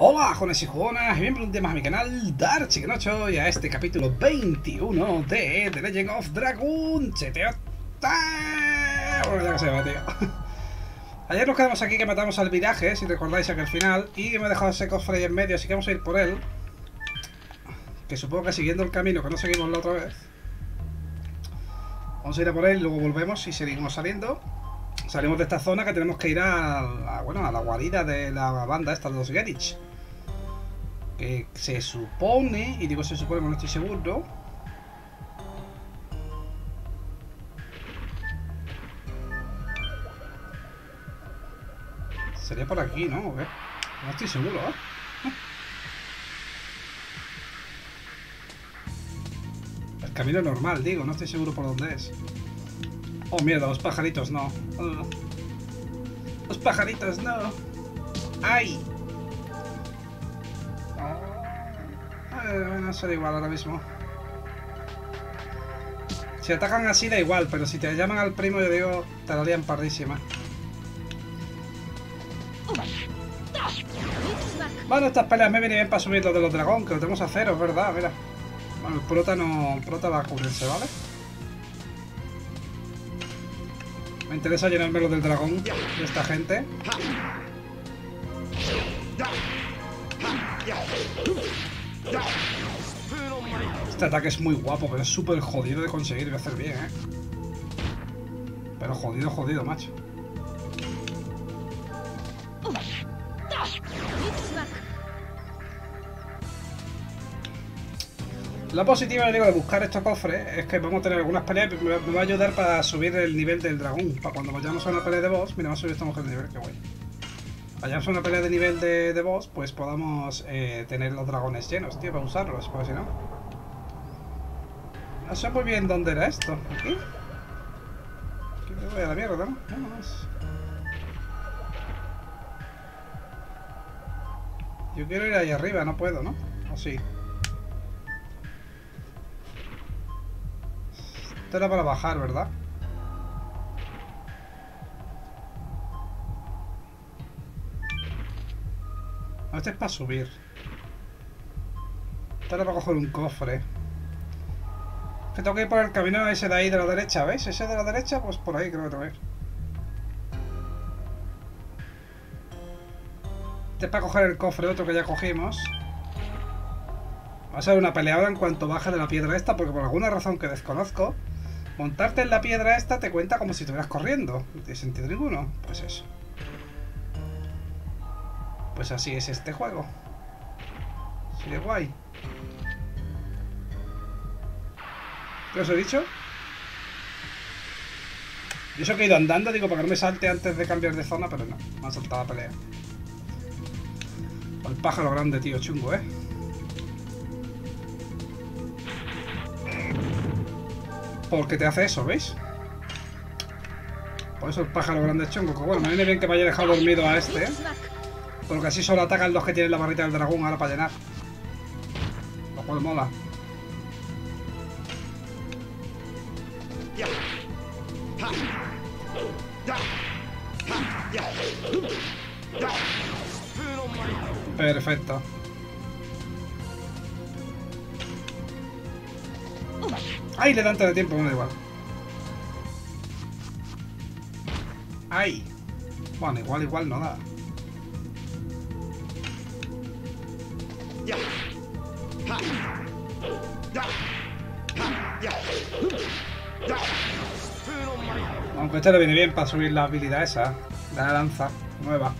Hola, jóvenes y y bienvenidos más a mi canal 8 y a este capítulo 21 de The Legend of Dragon GTO Bueno, tío. Ayer nos quedamos aquí que matamos al viraje, si recordáis aquí al final, y me he dejado ese cofre ahí en medio, así que vamos a ir por él. Que supongo que siguiendo el camino que no seguimos la otra vez. Vamos a ir a por él, luego volvemos y seguimos saliendo. Salimos de esta zona que tenemos que ir a, bueno, a la guarida de la banda esta de los Gerich. Que se supone, y digo se supone porque no estoy seguro. Sería por aquí, ¿no? No estoy seguro, ¿eh? El camino normal, digo, no estoy seguro por dónde es. Oh, mierda, los pajaritos no. Los pajaritos no. ¡Ay! Eh, no será igual ahora mismo. Si atacan así da igual, pero si te llaman al primo yo digo, te la lían pardísima. Bueno, estas peleas me vienen bien para subir los de los dragón, que lo tenemos a cero, es verdad, mira. Bueno, el prota no. Prota va a cubrirse, ¿vale? Me interesa llenarme lo del dragón de esta gente. Este ataque es muy guapo, pero es súper jodido de conseguir y hacer bien, ¿eh? Pero jodido, jodido, macho. Lo positivo, digo, de buscar estos cofres es que vamos a tener algunas peleas me va a ayudar para subir el nivel del dragón. Para cuando vayamos a una pelea de boss, mira, vamos a subir esta mujer de nivel, que guay. Vayamos a una pelea de nivel de, de boss, pues podamos eh, tener los dragones llenos, tío, para usarlos, porque si no... No sé muy bien dónde era esto. ¿Aquí? Aquí me voy a la mierda, ¿no? Vámonos. Yo quiero ir ahí arriba, no puedo, ¿no? ¿O sí? Esto era para bajar, ¿verdad? Este es para subir. Esto era para coger un cofre. Que tengo que ir por el camino ese de ahí de la derecha, ¿veis? Ese de la derecha, pues por ahí creo que tengo que. Este es para coger el cofre otro que ya cogimos. Va a ser una pelea ahora en cuanto baje de la piedra esta, porque por alguna razón que desconozco, montarte en la piedra esta te cuenta como si estuvieras corriendo. No tiene sentido ninguno. Pues eso. Pues así es este juego. Así de guay. ¿Qué os he dicho? Yo eso que he ido andando, digo, para que no me salte antes de cambiar de zona, pero no, me ha saltado la pelea. El pájaro grande, tío, chungo, ¿eh? Porque te hace eso, ¿veis? Por eso el pájaro grande es chungo. Bueno, me viene bien que me haya dejado dormido a este, ¿eh? Porque así solo atacan los que tienen la barrita del dragón ahora para llenar. Lo cual mola. Perfecto. ¡Ay! Le dan antes de tiempo, me da igual. ¡Ay! Bueno, igual, igual no da. Aunque este le viene bien para subir la habilidad esa la lanza nueva.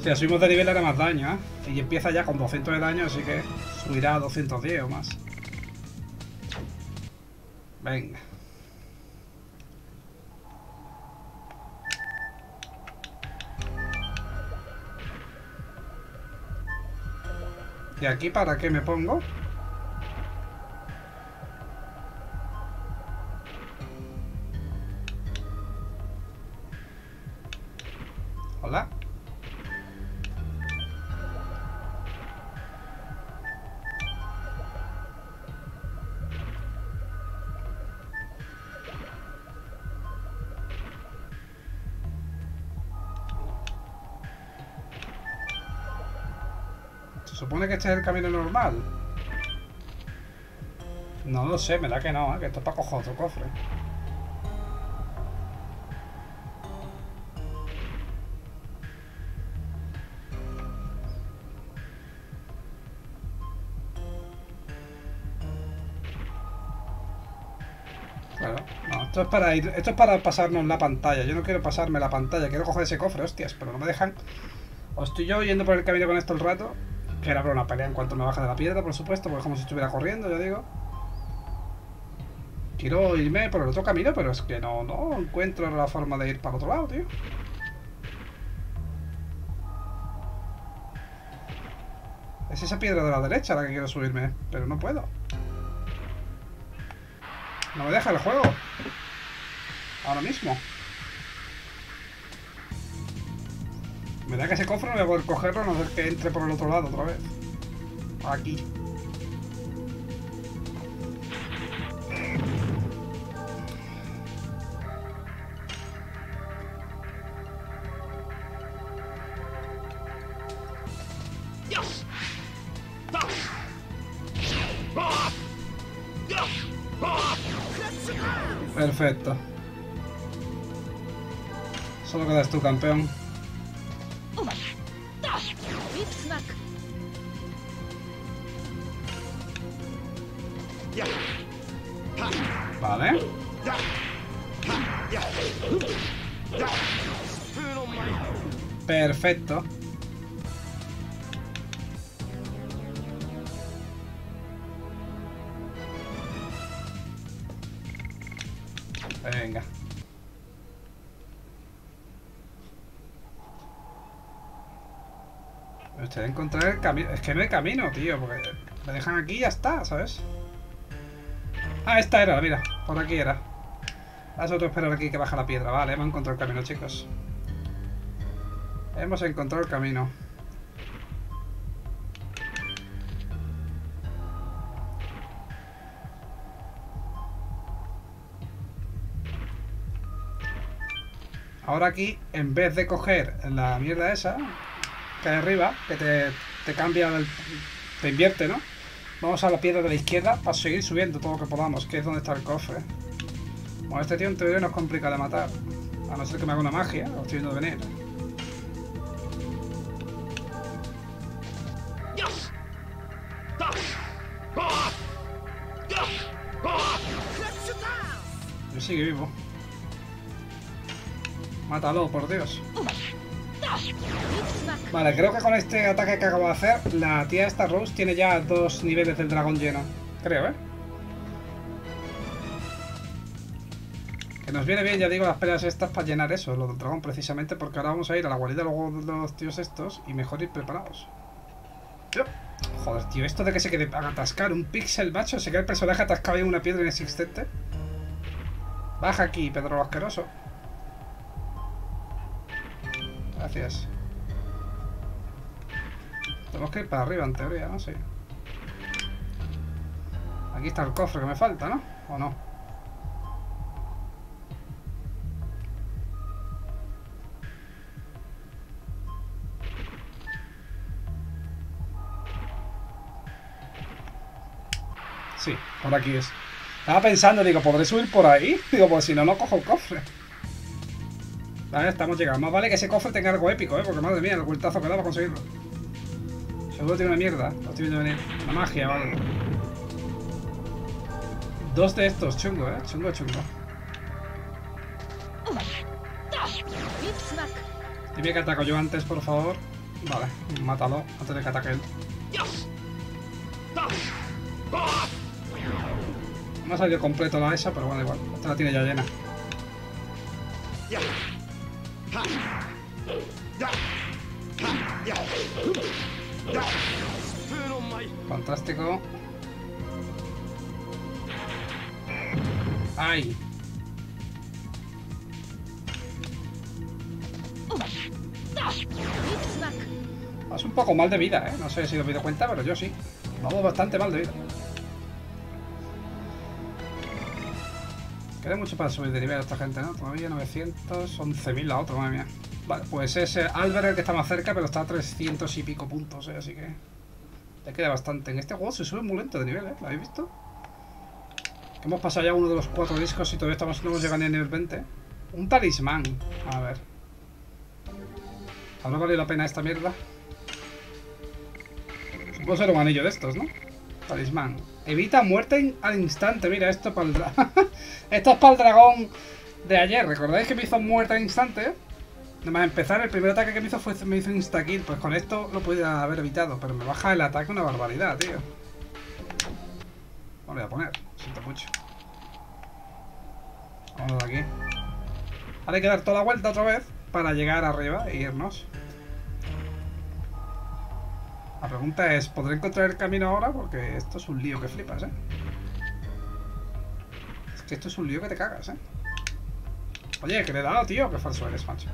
Si la subimos de nivel hará más daño, ¿eh? Y empieza ya con 200 de daño, así que subirá a 210 o más. Venga. ¿Y aquí para qué me pongo? El camino normal. No lo sé, me da que no, ¿eh? que esto es para coger otro cofre. Claro, no, esto es para ir, esto es para pasarnos la pantalla. Yo no quiero pasarme la pantalla, quiero coger ese cofre, hostias, pero no me dejan. O estoy yo yendo por el camino con esto el rato, que era una pelea en cuanto me baja de la piedra, por supuesto, porque es como si estuviera corriendo, yo digo. Quiero irme por el otro camino, pero es que no, no encuentro la forma de ir para otro lado, tío. Es esa piedra de la derecha la que quiero subirme, pero no puedo. No me deja el juego. Ahora mismo. Me da que ese cofre no voy a poder cogerlo a no ser que entre por el otro lado otra vez. Aquí. Perfecto. Solo quedas tú, campeón. Perfecto. Venga. Gustaría encontrar el camino. Es que no hay camino, tío, porque me dejan aquí y ya está, ¿sabes? Ah, esta era, mira, por aquí era. Vas otro esperar aquí que baja la piedra. Vale, hemos encontrado el camino, chicos. Hemos encontrado el camino. Ahora aquí, en vez de coger la mierda esa, que hay arriba, que te, te cambia, el, te invierte, ¿no? Vamos a la piedra de la izquierda para seguir subiendo todo lo que podamos, que es donde está el cofre. Bueno, este tío en teoría nos complica de matar. A no ser que me haga una magia, lo estoy viendo venir. Vivo. Mátalo, por Dios. Vale, creo que con este ataque que acabo de hacer, la tía esta Rose tiene ya dos niveles del dragón lleno. Creo, ¿eh? Que nos viene bien, ya digo, las peleas estas para llenar eso, lo del dragón, precisamente, porque ahora vamos a ir a la guarida luego de los tíos estos y mejor ir preparados. Joder, tío, esto de que se quede atascar un pixel, macho, se queda el personaje atascado en una piedra inexistente. Baja aquí, Pedro asqueroso. Gracias. Tenemos que ir para arriba en teoría, ¿no? Sí. Aquí está el cofre que me falta, ¿no? ¿O no? Sí, por aquí es. Estaba pensando, digo, ¿podré subir por ahí? Digo, pues si no, no cojo el cofre. Vale, estamos llegando. Más vale que ese cofre tenga algo épico, ¿eh? Porque madre mía, el vueltazo que da para conseguirlo. Seguro tiene una mierda. Lo estoy viendo venir. Una magia, vale. Dos de estos, chungo, ¿eh? Chungo, chungo. Dime que ataco yo antes, por favor. Vale, mátalo antes de que ataque él. No ha salido completo la esa, pero bueno, igual. Esta la tiene ya llena. Fantástico. ¡Ay! Vas un poco mal de vida, ¿eh? No sé si os me doy cuenta, pero yo sí. Vamos bastante mal de vida. Queda mucho para subir de nivel a esta gente, ¿no? Todavía 900, 11.000 la otra, madre mía. Vale, pues es Albert el que está más cerca, pero está a 300 y pico puntos, ¿eh? Así que... Ya queda bastante. En este juego se sube muy lento de nivel, ¿eh? ¿Lo habéis visto? Que hemos pasado ya uno de los cuatro discos y todavía estamos, no hemos llegado ni a nivel 20. Un talismán. A ver. ¿Habrá valido la pena esta mierda? Supongo ser un anillo de estos, ¿no? Talismán. Evita muerte al instante. Mira, esto para el esto es para el dragón de ayer. ¿Recordáis que me hizo muerte al instante? Nada más empezar, el primer ataque que me hizo fue me hizo insta-kill. Pues con esto lo podía haber evitado. Pero me baja el ataque una barbaridad, tío. Lo voy a poner. Siento mucho. Vamos de aquí. Ahora hay que dar toda la vuelta otra vez para llegar arriba e irnos. La pregunta es, ¿podré encontrar el camino ahora? Porque esto es un lío que flipas, ¿eh? Es que esto es un lío que te cagas, ¿eh? Oye, que le he dado, tío. Qué falso eres, macho.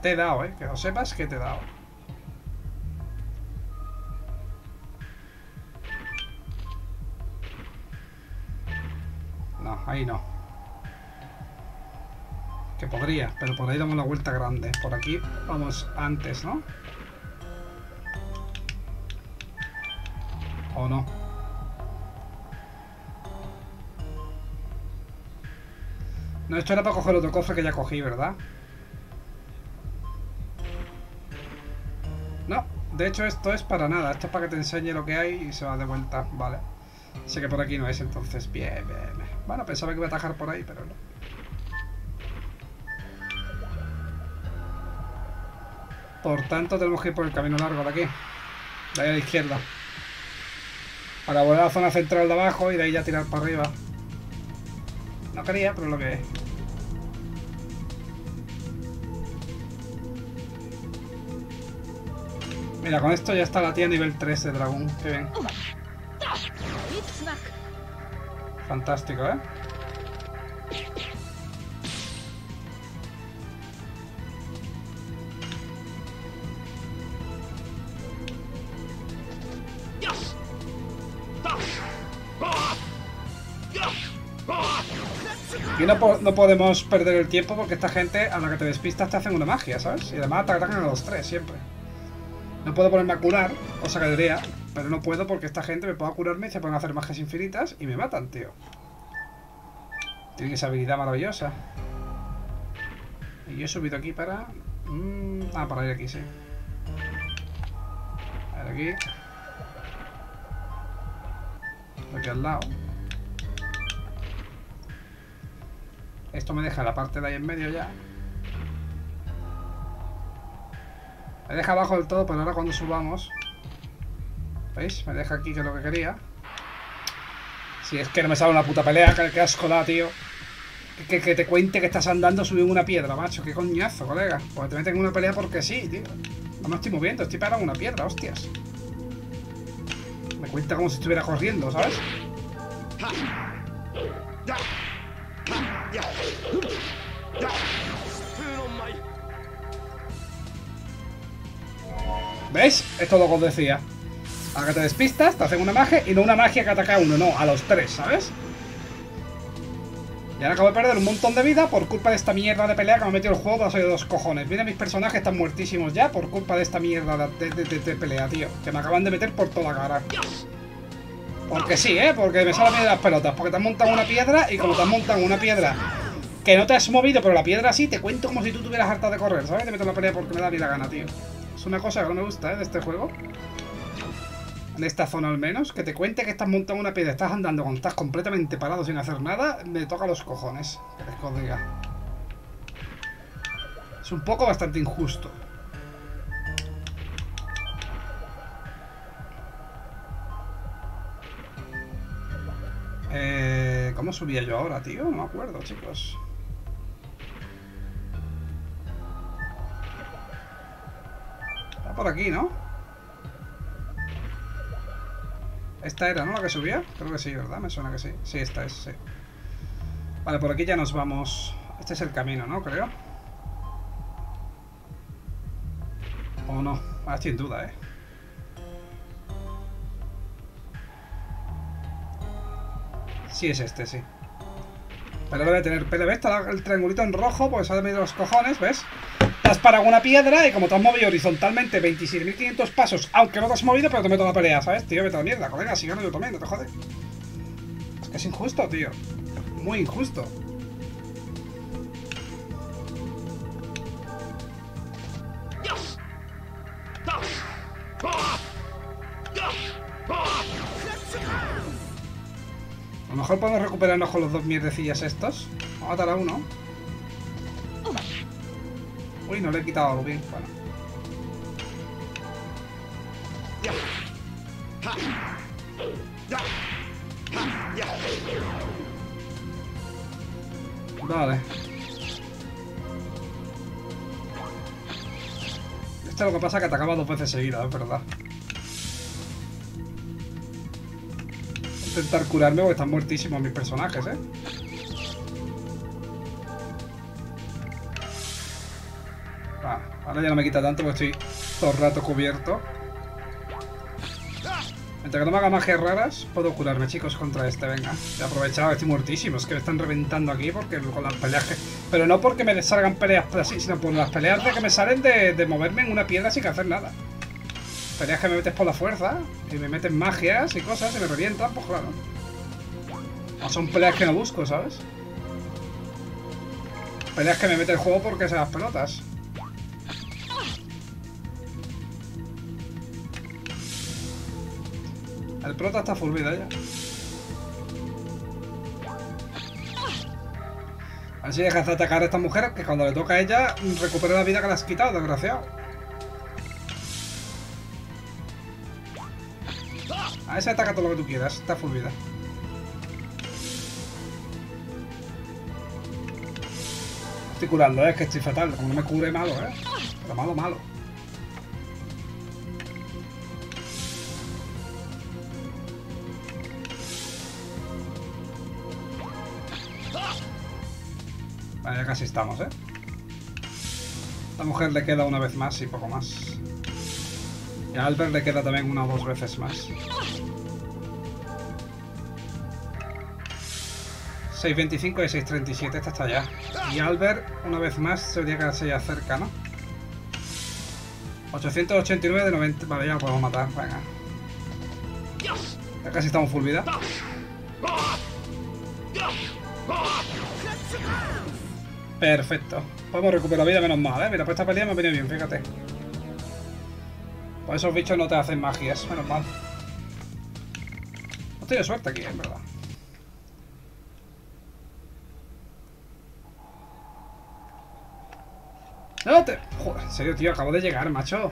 Te he dado, ¿eh? Que lo sepas que te he dado. No, ahí no. Que podría, pero por ahí damos la vuelta grande. Por aquí vamos antes, ¿no? ¿O no? No, esto era para coger otro cofre que ya cogí, ¿verdad? No, de hecho esto es para nada. Esto es para que te enseñe lo que hay y se va de vuelta. Vale. Sé que por aquí no es, entonces bien, bien. Bueno, pensaba que iba a atajar por ahí, pero no. Por tanto, tenemos que ir por el camino largo de aquí. De ahí a la izquierda. Para volver a la zona central de abajo y de ahí ya tirar para arriba. No quería, pero lo que es. Mira, con esto ya está la tía nivel 13, dragón. Qué bien. Oh Fantástico, ¿eh? Aquí no, no podemos perder el tiempo porque esta gente a la que te despistas te hacen una magia, ¿sabes? Y además te atacan a los tres siempre. No puedo ponerme a curar, cosa que debería, pero no puedo porque esta gente me puede curarme y se pueden hacer magias infinitas y me matan, tío. Tiene esa habilidad maravillosa. Y yo he subido aquí para... mm, ah, para ir aquí, sí. A ver, aquí. Aquí al lado. Esto me deja la parte de ahí en medio ya. Me deja abajo del todo, pero ahora cuando subamos... ¿Veis? Me deja aquí que es lo que quería. Si es que no me sale una puta pelea, que, que asco da, tío. Que, que- te cuente que estás andando subiendo una piedra, macho. Qué coñazo, colega. Porque te meten en una pelea porque sí, tío. No me estoy moviendo, estoy parado una piedra, hostias. Me cuenta como si estuviera corriendo, ¿sabes? ¿Ves? Esto es lo que os decía. A que te despistas, te hacen una magia y no una magia que ataca a uno, no, a los tres, ¿sabes? Y ahora acabo de perder un montón de vida por culpa de esta mierda de pelea que me ha metido el juego de dos cojones. Mira, mis personajes están muertísimos ya por culpa de esta mierda de- de pelea, tío. Que me acaban de meter por toda la cara. Porque sí, ¿eh? Porque me salen bien las pelotas. Porque te han montado una piedra y como te han montado una piedra que no te has movido, pero la piedra sí, te cuento como si tú tuvieras harta de correr, ¿sabes? Te meto la pelea porque me da ni la gana, tío. Es una cosa que no me gusta, ¿eh? De este juego. En esta zona al menos. Que te cuente que estás montando una piedra, estás andando cuando estás completamente parado sin hacer nada, me toca los cojones. Que les. Es un poco bastante injusto. ¿Cómo subía yo ahora, tío? No me acuerdo, chicos. Está por aquí, ¿no? Esta era, ¿no? La que subía. Creo que sí, ¿verdad? Me suena que sí. Sí, esta es, sí. Vale, por aquí ya nos vamos. Este es el camino, ¿no? Creo. ¿O no? Ah, estoy en duda, ¿eh? Sí es este, sí. Pero debe tener pelo. ¿Ves? Está el triangulito en rojo porque se ha medio los cojones, ¿ves? te has parado una piedra y como te has movido horizontalmente 27.500 pasos, aunque no te has movido, pero te meto la pelea, ¿sabes? Tío, vete a la mierda, colega, si gano yo también, no te jodes. Es que es injusto, tío. Muy injusto. Mejor podemos recuperarnos con los dos mierdecillas estos. Vamos a matar a uno. Uy, no le he quitado a Rubín. Bueno. Vale. Esto es lo que pasa que te acaba dos veces seguidas, es verdad. Intentar curarme porque están muertísimos mis personajes, ¿eh? Ah, ahora ya no me quita tanto porque estoy todo el rato cubierto. Entre que no me haga magias raras, puedo curarme, chicos, contra este, venga. He aprovechado, estoy muertísimo, es que me están reventando aquí porque con las peleas. Pero no porque me salgan peleas así, sino por las peleas de que me salen de, de moverme en una piedra sin hacer nada. Peleas que me metes por la fuerza, y me meten magias y cosas y me revientan, pues claro. No son peleas que no busco, ¿sabes? Peleas que me mete el juego porque se las pelotas. El prota está full vida ya. Así dejas de atacar a esta mujer que cuando le toca a ella recupera la vida que le has quitado, desgraciado. A ese ataca todo lo que tú quieras, está full vida. Estoy curando, ¿eh? es que estoy fatal. Como no me cure, malo, ¿eh? Pero malo, malo. Vale, ya casi estamos, ¿eh? La mujer le queda una vez más y poco más. Y a Albert le queda también una o dos veces más. 6.25 y 6.37, esta está ya. Y Albert, una vez más, sería quedarse ya cerca, ¿no? 889 de 90. Vale, ya lo podemos matar, venga. Ya casi estamos full vida. Perfecto. Podemos recuperar vida menos mal, ¿eh? Mira, pues esta pelea me ha venido bien, fíjate. Por esos bichos no te hacen magias, menos mal. No tenido suerte aquí, en verdad. ¡No te! Joder, en serio, tío, acabo de llegar, macho.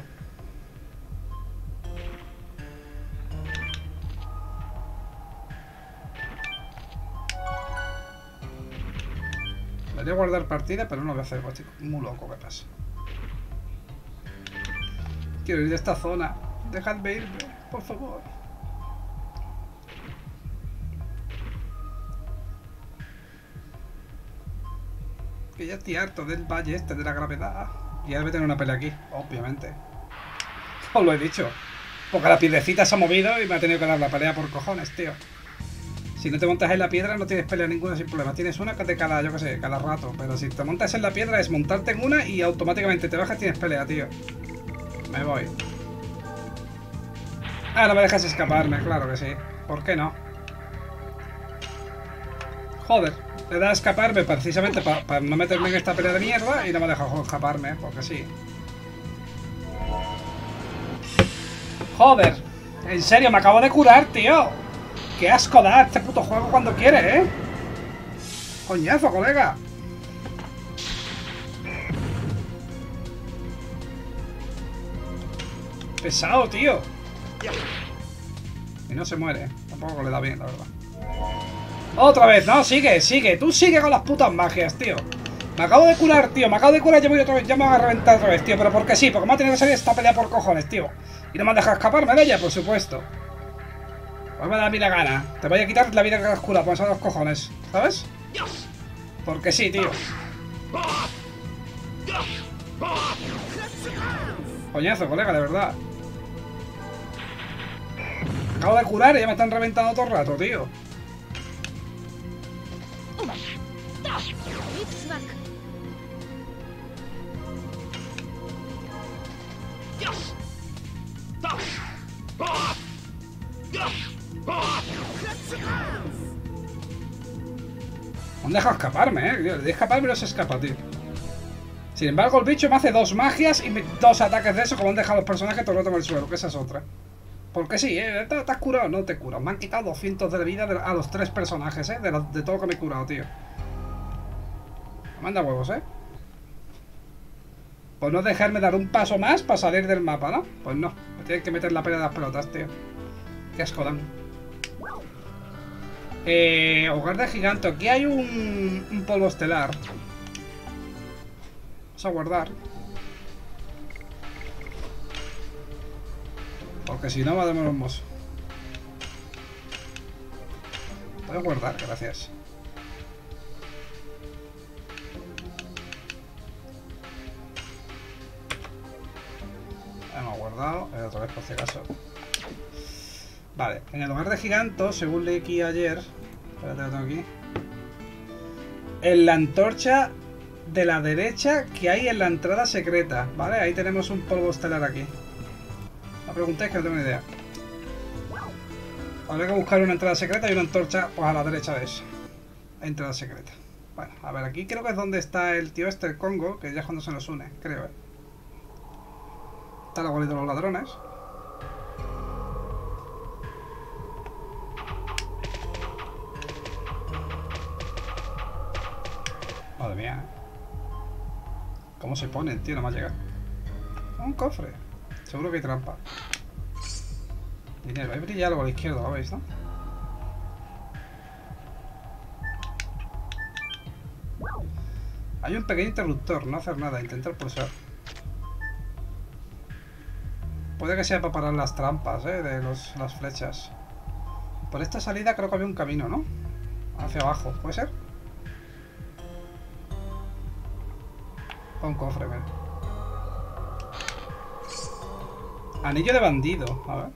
Debería guardar partida, pero no voy a hacer, estoy muy loco, ¿qué pasa? Quiero ir de esta zona. Dejadme irme, por favor. Que ya estoy harto del valle este, de la gravedad. Y ahora voy tener una pelea aquí, obviamente. Os lo he dicho. Porque la piedrecita se ha movido y me ha tenido que dar la pelea por cojones, tío. Si no te montas en la piedra no tienes pelea ninguna sin problema. Tienes una de cada, yo qué sé, cada rato. Pero si te montas en la piedra es montarte en una y automáticamente te bajas tienes pelea, tío. Me voy. Ah, no me dejas escaparme, claro que sí. ¿Por qué no? Joder, le da a escaparme precisamente para no meterme en esta pelea de mierda y no me deja escaparme, porque sí. Joder, en serio, me acabo de curar, tío. Qué asco da este puto juego cuando quiere, ¿eh? Coñazo, colega. Pesado, tío. Y no se muere. Tampoco le da bien, la verdad. Otra vez, no, sigue, sigue. Tú sigue con las putas magias, tío. Me acabo de curar, tío. Me acabo de curar, ya voy otra vez. Ya me va a reventar otra vez, tío. Pero porque sí, porque me ha tenido que salir esta pelea por cojones, tío. Y no me han dejado escaparme de ella, por supuesto. Pues me da a mí la gana. Te voy a quitar la vida que has curado, por esos dos cojones. ¿Sabes? Porque sí, tío. Coñazo, colega, de verdad. Acabo de curar y ya me están reventando todo el rato, tío. Han dejado escaparme, eh. Escaparme no se escapa, tío. Sin embargo, el bicho me hace dos magias y dos ataques de eso, como han dejado los personajes todo el rato en el suelo, que esa es otra. Porque sí, ¿eh? ¿Te, has curado? No te curas. Me han quitado 200 de vida a los tres personajes, ¿eh? De, de todo lo que me he curado, tío. Manda huevos, ¿eh? Pues no dejarme dar un paso más para salir del mapa, ¿no? Pues no. Me tienen que meter la pena de las pelotas, tío. Qué asco. Eh, hogar de gigante. Aquí hay un, un polvo estelar. Vamos a guardar. Porque si no va a dar mozo. Puedo guardar, gracias. Guardado, eh, otra vez por si acaso. Vale, en el hogar de giganto, según leí aquí ayer, espérate, lo tengo aquí. En la antorcha de la derecha que hay en la entrada secreta, ¿vale? Ahí tenemos un polvo estelar aquí. No preguntéis que no tengo ni idea. Habrá que buscar una entrada secreta y una antorcha pues a la derecha de esa. Entrada secreta. Bueno, a ver, aquí creo que es donde está el tío este, Congo, que ya es cuando se nos une, creo, ¿eh? Está la guardia de los ladrones. Madre mía. ¿Cómo se pone, tío? No me ha llegado. Un cofre. Seguro que hay trampa. Dinero. Hay brilla algo a la izquierda, ¿lo veis, no? Hay un pequeño interruptor. No hacer nada. Intentar pulsar. Puede que sea para parar las trampas, ¿eh? De los, las flechas. Por esta salida creo que había un camino, ¿no? Hacia abajo. ¿Puede ser? Un cofre, ven. Anillo de bandido, a ver.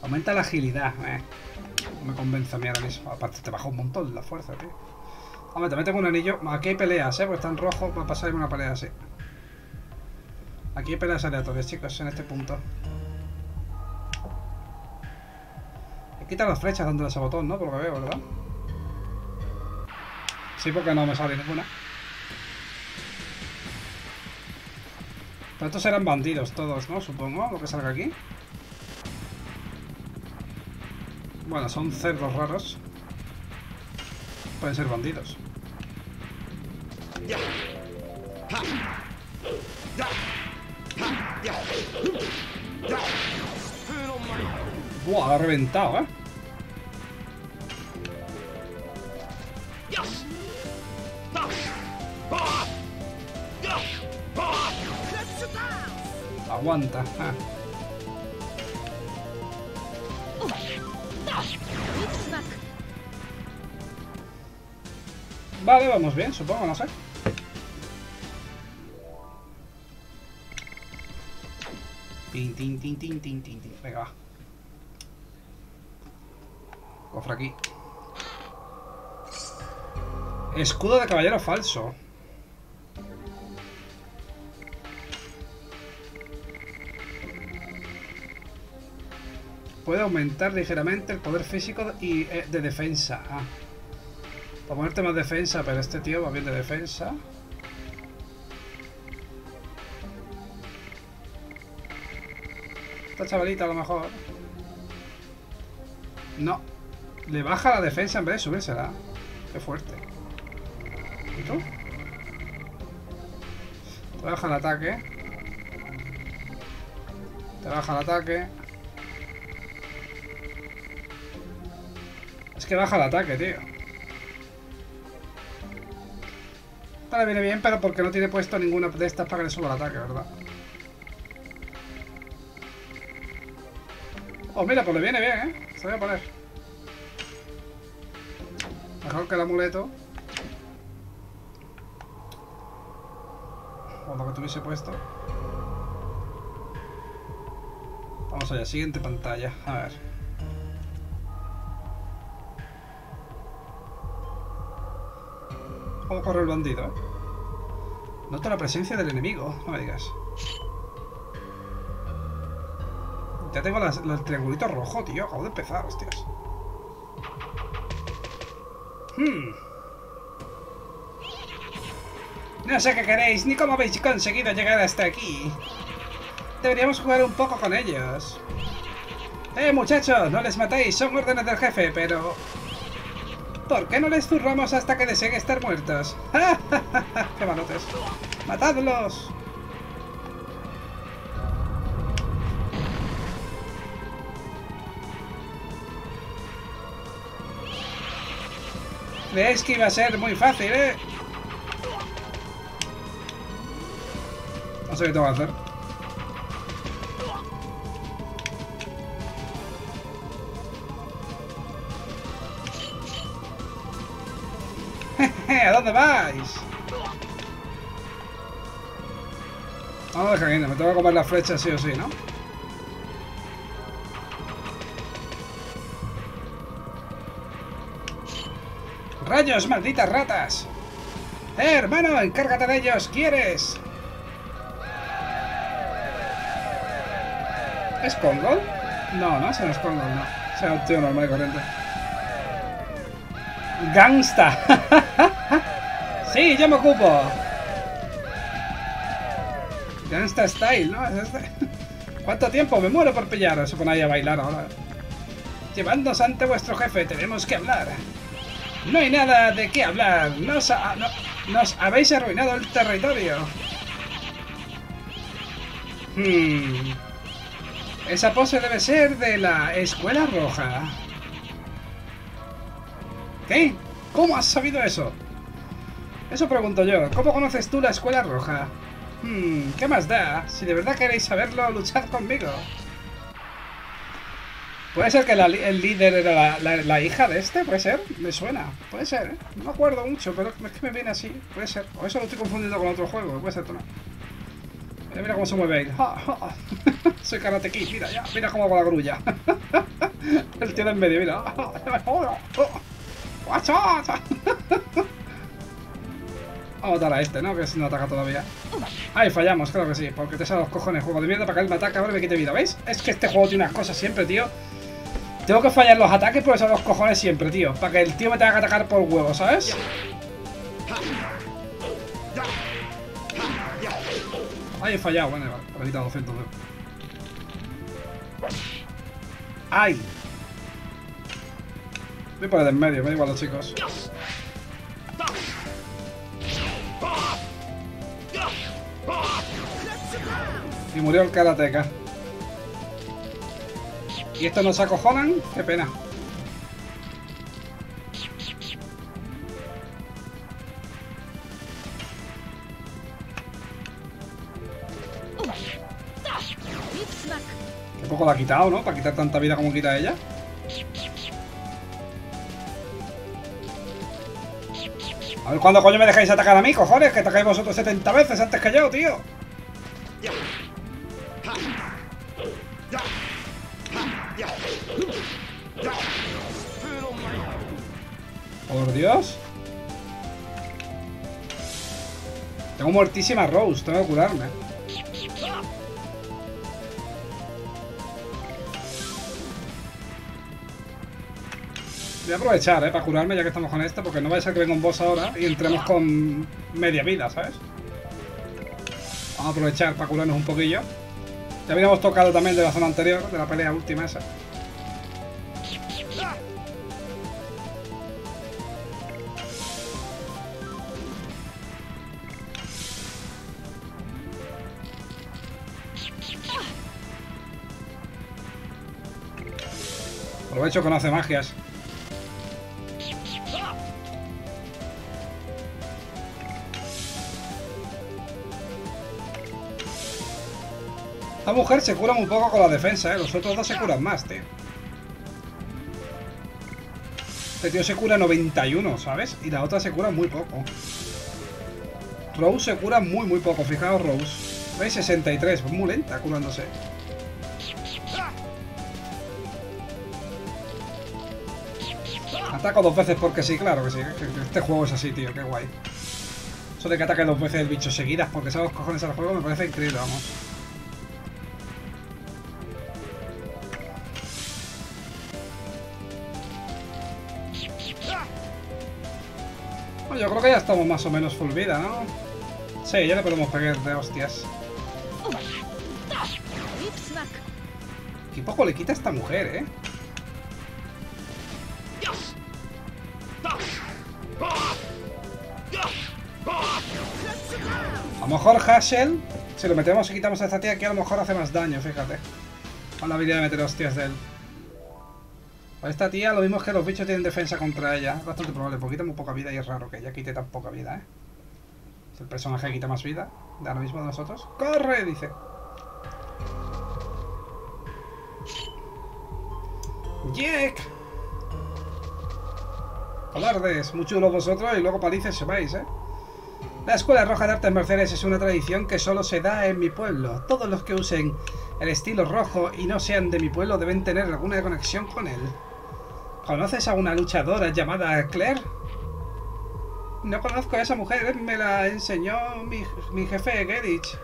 Aumenta la agilidad, eh. No me convence a mí ahora mismo. Aparte te baja un montón la fuerza, tío. Hombre, te metes un anillo. Aquí hay peleas, eh, porque está en rojo. Va a pasar una pelea así. Aquí hay peleas aleatorias, chicos, en este punto. Quita las flechas dándole ese botón, ¿no? Por lo que veo, ¿verdad? Sí, porque no me sale ninguna. Pero estos serán bandidos todos, ¿no? Supongo, lo que salga aquí. Bueno, son cerdos raros. Pueden ser bandidos. Buah, ha reventado, ¿eh? Aguanta. Ah. Vale, vamos bien, supongo, no sé. Tin, tin, tin, tin, tin, tin. Venga, va. Cofre aquí. Escudo de caballero falso. Puede aumentar ligeramente el poder físico y eh, de defensa. Ah. Para ponerte más defensa, pero este tío va bien de defensa. Esta chavalita a lo mejor. No. Le baja la defensa en vez de subírsela. Qué fuerte. ¿Y tú? Te baja el ataque. Te baja el ataque. Es que baja el ataque, tío. Le viene bien, pero porque no tiene puesto ninguna de estas para que le suba el ataque, ¿verdad? Oh, mira, pues le viene bien, ¿eh? Se voy a poner. Mejor que el amuleto. O lo que tuviese puesto. Vamos allá, siguiente pantalla. A ver. Cómo corre el bandido. Noto la presencia del enemigo, no me digas. Ya tengo las- el triangulito rojo, tío. Acabo de empezar, hostias. Hmm. No sé qué queréis, ni cómo habéis conseguido llegar hasta aquí. Deberíamos jugar un poco con ellos. Eh, muchachos, no les matéis, son órdenes del jefe, pero... ¿Por qué no les zurramos hasta que deseen estar muertos? ¡Qué malotes! ¡Matadlos! Creéis que iba a ser muy fácil, ¿eh? No sé qué tengo que hacer. Tengo que comer la flecha sí o sí, ¿no? ¡Rayos, malditas ratas! ¡Eh, hermano! ¡Encárgate de ellos! ¿Quieres? ¿Es Kongol? No, no, ese no es Kongol, no. Es un tío normal y corriente. ¡Gangsta! ¡Sí, yo me ocupo! Gangsta Style, ¿no? ¿Cuánto tiempo? Me muero por pillaros. Se pone ahí a bailar ahora. Llevándonos ante vuestro jefe, tenemos que hablar. No hay nada de qué hablar. Nos, ha- no- nos habéis arruinado el territorio. Hmm. Esa pose debe ser de la Escuela Roja. ¿Qué? ¿Cómo has sabido eso? Eso pregunto yo. ¿Cómo conoces tú la Escuela Roja? Hmm, ¿qué más da? Si de verdad queréis saberlo, luchad conmigo. ¿Puede ser que el líder era la, hija de este? ¿Puede ser? Me suena. Puede ser, ¿eh? No acuerdo mucho, pero es que me viene así. Puede ser. O eso lo estoy confundiendo con otro juego. Puede ser, no. Mira, mira cómo se mueve. Ja, ja. Soy Karate mira ya. Mira cómo hago la grulla. el tío en medio, mira. Guacha. Vamos a matar a este, ¿no? Que si no ataca todavía. Ay, fallamos, claro que sí. Porque te salen los cojones, juego de mierda, para que él me ataque ahora me quite vida. ¿Veis? Es que este juego tiene unas cosas siempre, tío. Tengo que fallar los ataques por eso los cojones siempre, tío. Para que el tío me tenga que atacar por huevo, ¿sabes? Ay, he fallado. Bueno, vale. He quitado 200, ¿no? ¡Ay! Voy por el en medio, me da igual los chicos. Y murió el karateca. ¿Y estos no se acojonan? Qué pena. Qué poco la ha quitado, ¿no? Para quitar tanta vida como quita ella. A ver cuándo coño me dejáis atacar a mí, cojones, que atacáis vosotros 70 veces antes que yo, tío. Por Dios. Tengo muertísima Rose, tengo que curarme. Voy a aprovechar, eh, para curarme ya que estamos con esta, porque no va a ser que venga un boss ahora y entremos con media vida, ¿sabes? Vamos a aprovechar para curarnos un poquillo. Ya habíamos tocado también de la zona anterior, de la pelea última esa. Aprovecho que no hace magias. Esta mujer se cura muy poco con la defensa, ¿eh? Los otros dos se curan más, tío. Este tío se cura 91, ¿sabes? Y la otra se cura muy poco. Rose se cura muy, muy poco. Fijaos, Rose. ¿Veis? 63. Pues muy lenta curándose. Ataco dos veces porque sí, claro que sí. Este juego es así, tío, qué guay. Eso de que ataque dos veces el bicho seguidas porque los cojones al juego me parece increíble, vamos. Yo creo que ya estamos más o menos full vida, ¿no? Sí, ya le podemos pegar de hostias. Qué poco le quita a esta mujer, ¿eh? A lo mejor Hassel, si lo metemos y quitamos a esta tía aquí, a lo mejor hace más daño, fíjate. Con la habilidad de meter hostias de él. A esta tía lo mismo es que los bichos tienen defensa contra ella. Bastante probable, porque quita muy poca vida y es raro que ella quite tan poca vida, ¿eh? Es el personaje que quita más vida. Da lo mismo de nosotros. ¡Corre! Dice. ¡Jack! Cobardes, muy chulos vosotros y luego palices se ¿eh? La Escuela Roja de Artes Mercedes es una tradición que solo se da en mi pueblo. Todos los que usen el estilo rojo y no sean de mi pueblo deben tener alguna conexión con él. ¿Conoces a una luchadora llamada Claire? No conozco a esa mujer, me la enseñó mi, mi jefe Gerich.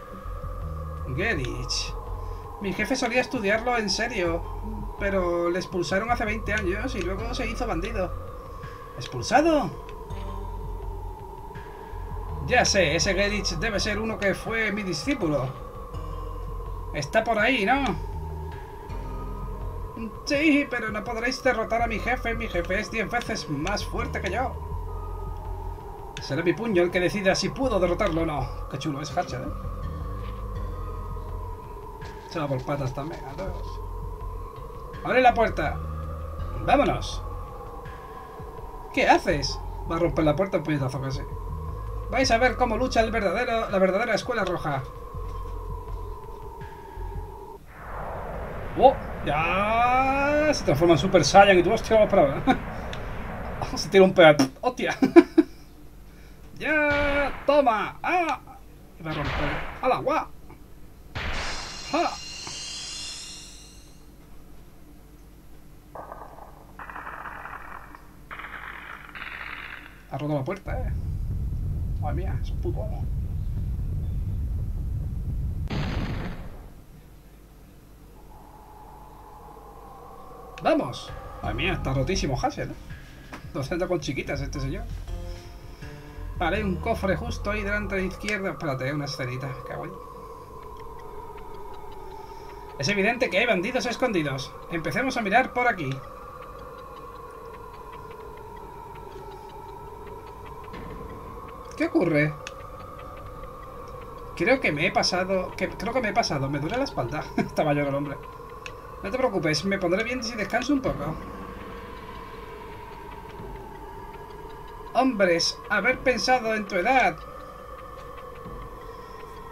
Gerich. Mi jefe solía estudiarlo en serio, pero le expulsaron hace 20 años y luego se hizo bandido. ¿Expulsado? Ya sé, ese Gerich debe ser uno que fue mi discípulo. Está por ahí, ¿no? Sí, pero no podréis derrotar a mi jefe. Mi jefe es 10 veces más fuerte que yo. Será mi puño el que decida si puedo derrotarlo o no. Qué chulo es Hatchet, ¿eh? Se va por patas también, adiós. ¡Abre la puerta! ¡Vámonos! ¿Qué haces? Va a romper la puerta un puñetazo casi. Vais a ver cómo lucha el verdadero, la verdadera escuela roja. ¡Oh! ¡Ya! Se transforma en Super Saiyan y tú, hostia, vamos para ver. Se tira un pedazo. ¡Hostia! ¡Ya! ¡Toma! ¡Ah! Y va a romper. ¡Hala! ¡Guau! Ha roto la puerta, eh. Madre mía, es un puto amo. ¡Vamos! Madre mía, está rotísimo Hassel, ¿eh? No se anda con chiquitas este señor. Vale, un cofre justo ahí delante de la izquierda. Espérate, una escenita. Guay. Es evidente que hay bandidos escondidos. Empecemos a mirar por aquí. ¿Qué ocurre? Creo que me he pasado... Creo que me he pasado. Me duele la espalda. Está mayor el hombre. No te preocupes, me pondré bien si descanso un poco. Hombres, haber pensado en tu edad.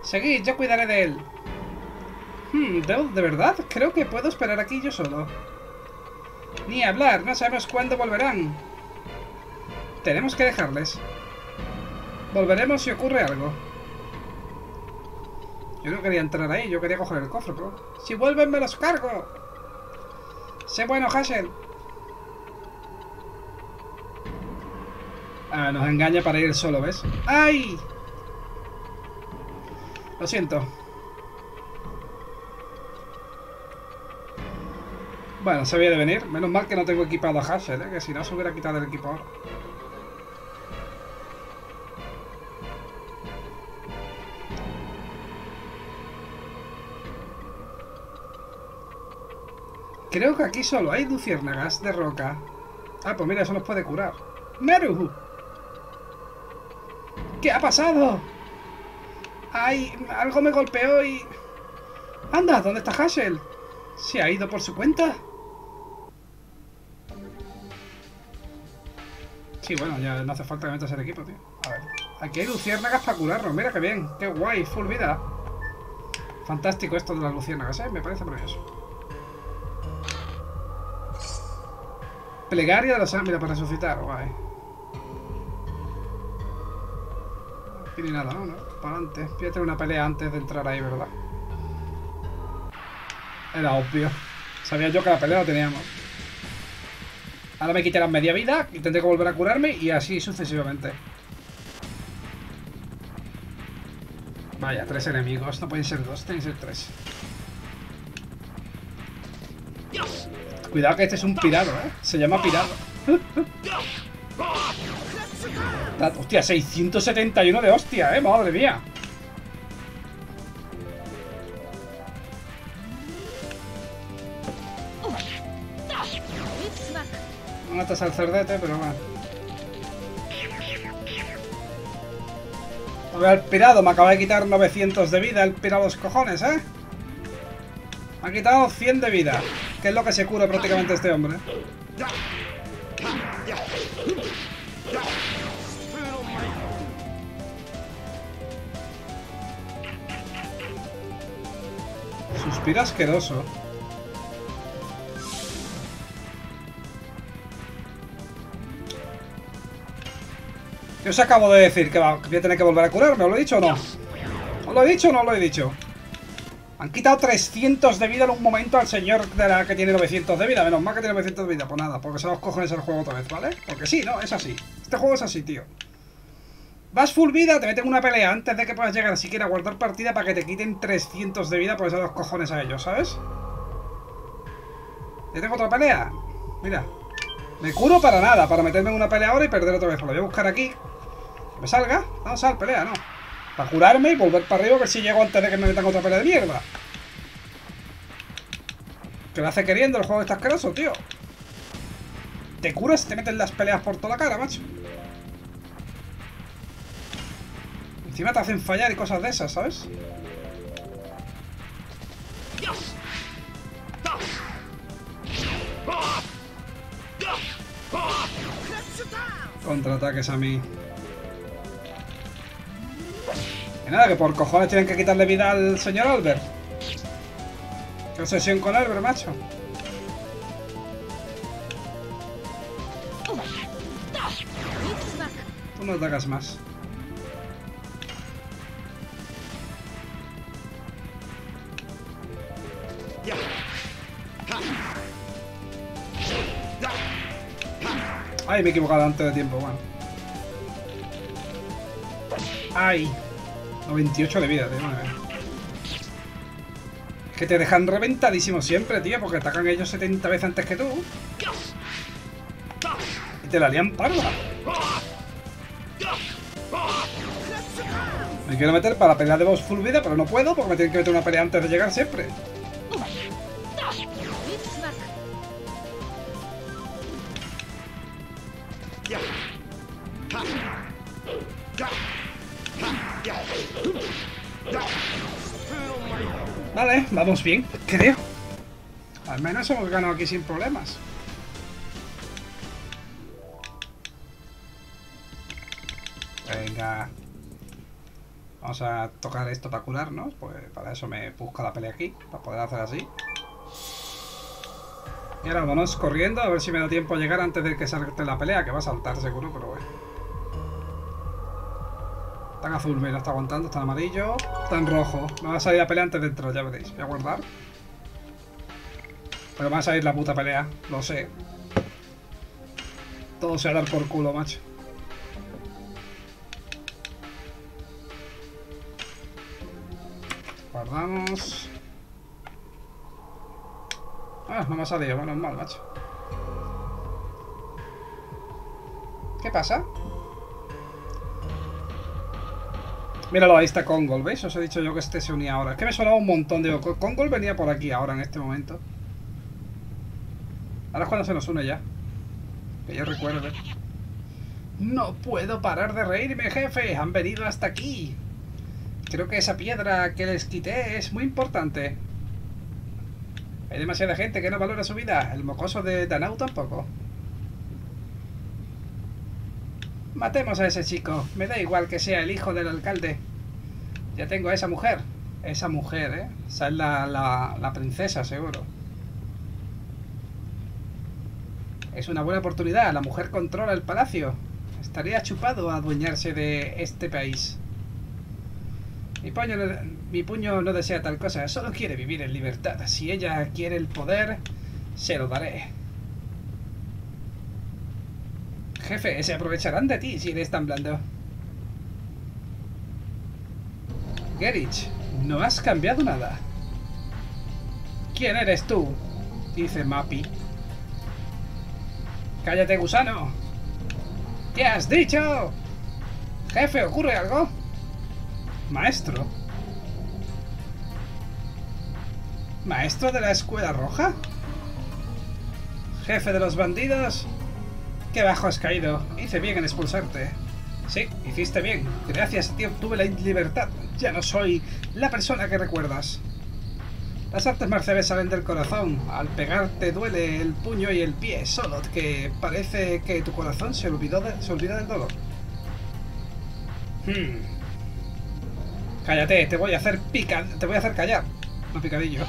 Seguid, yo cuidaré de él. Hmm, ¿de, ¿de verdad? Creo que puedo esperar aquí yo solo. Ni hablar, no sabemos cuándo volverán. Tenemos que dejarles. Volveremos si ocurre algo. Yo no quería entrar ahí, yo quería coger el cofre, pero... ¡Si vuelven me los cargo! ¡Sé bueno, Hassel! Ah, nos engaña para ir solo, ¿ves? ¡Ay! Lo siento. Bueno, se había de venir. Menos mal que no tengo equipado a Hassel, ¿eh? Que si no se hubiera quitado el equipo. Creo que aquí solo hay luciérnagas de roca. Ah, pues mira, eso nos puede curar. ¡Meru! ¿Qué ha pasado? ¡Ay! Algo me golpeó y... ¡Anda! ¿Dónde está Hassel? ¿Se ha ido por su cuenta? Sí, bueno, ya no hace falta que metas el equipo, tío. A ver. Aquí hay luciérnagas para curarnos. Mira qué bien. Qué guay. Full vida. Fantástico esto de las luciérnagas, ¿eh? Me parece maravilloso. Plegaria de la sangre para resucitar, guay. Aquí ni nada, ¿no? ¿no? Para adelante. Voy a tener una pelea antes de entrar ahí, ¿verdad? Era obvio. Sabía yo que la pelea la teníamos. Ahora me quitarán media vida y tendré que volver a curarme y así sucesivamente. Vaya, tres enemigos. No pueden ser dos, tienen que ser tres. Cuidado que este es un pirado, ¿eh? Se llama pirado. Hostia, 671 de hostia, ¿eh? Madre mía. Matas al cerdete, pero bueno. A ver, el pirado me acaba de quitar 900 de vida, el pirado los cojones, ¿eh? Me ha quitado 100 de vida, que es lo que se cura prácticamente este hombre. Suspira asqueroso. ¿Qué os acabo de decir? ¿Que, voy a tener que volver a curarme? ¿Os lo he dicho o no? ¿Os lo he dicho o no os lo he dicho? Han quitado 300 de vida en un momento al señor de la que tiene 900 de vida. Menos mal que tiene 900 de vida. Pues nada, porque se los cojones el juego otra vez, ¿vale? Porque sí, ¿no? Es así. Este juego es así, tío. Vas full vida, te meten una pelea antes de que puedas llegar siquiera a guardar partida para que te quiten 300 de vida por eso los cojones a ellos, ¿sabes? ¿Ya tengo otra pelea? Mira. Me curo para nada, para meterme en una pelea ahora y perder otra vez. Lo voy a buscar aquí. Que me salga. No, sal, pelea, no. Para curarme y volver para arriba, que si llego antes de que me metan otra pelea de mierda. Que lo hace queriendo el juego está asqueroso, tío. Te curas y te meten las peleas por toda la cara, macho. Encima te hacen fallar y cosas de esas, ¿sabes? Contraataques a mí. Nada, que por cojones tienen que quitarle vida al señor Albert. Qué obsesión con Albert, macho. Tú no atacas más. Ay, me he equivocado antes de tiempo, bueno. Ay. 98 de vida, tío. Es que te dejan reventadísimo siempre, tío, porque atacan ellos 70 veces antes que tú. Y te la lían parda. Me quiero meter para la pelea de boss full vida, pero no puedo porque me tienen que meter una pelea antes de llegar siempre. Vamos bien, creo. Al menos hemos ganado aquí sin problemas. Venga. Vamos a tocar esto para curarnos. Pues para eso me busco la pelea aquí. Para poder hacer así. Y ahora vámonos corriendo a ver si me da tiempo a llegar antes de que salte la pelea. Que va a saltar seguro, pero bueno. En azul, mira, está aguantando, en amarillo, en rojo. Me va a salir la pelea antes de ya veréis. Voy a guardar. Pero me va a salir la puta pelea, lo sé. Todo se va a dar por culo, macho. Guardamos. Ah, no me ha salido, bueno, mal, macho. ¿Qué pasa? Míralo, ahí está Kongol, ¿veis? Os he dicho yo que este se unía ahora. Es que me sonaba un montón, digo, Kongol venía por aquí ahora, en este momento. Ahora es cuando se nos une ya. Que yo recuerde. No puedo parar de reírme, jefe. Han venido hasta aquí. Creo que esa piedra que les quité es muy importante. Hay demasiada gente que no valora su vida. El mocoso de Danau tampoco. Matemos a ese chico. Me da igual que sea el hijo del alcalde. Ya tengo a esa mujer. Esa mujer, ¿eh? Esa es la, la, princesa, seguro. Es una buena oportunidad. La mujer controla el palacio. Estaría chupado a adueñarse de este país. Mi puño no desea tal cosa, solo quiere vivir en libertad. Si ella quiere el poder, se lo daré. Jefe, se aprovecharán de ti si eres tan blando. Gerich, no has cambiado nada. ¿Quién eres tú? Dice Mappy. ¡Cállate, gusano! ¿Qué has dicho? Jefe, ¿ocurre algo? Maestro. ¿Maestro de la escuela roja? ¿Jefe de los bandidos? ¡Qué bajo has caído! Hice bien en expulsarte. Sí, hiciste bien. Gracias a ti obtuve la libertad. Ya no soy la persona que recuerdas. Las artes marciales salen del corazón. Al pegarte duele el puño y el pie, solo que parece que tu corazón se, olvidó de, se olvida del dolor. Hmm. Cállate, te voy a hacer pica... Te voy a hacer callar. No picadillo.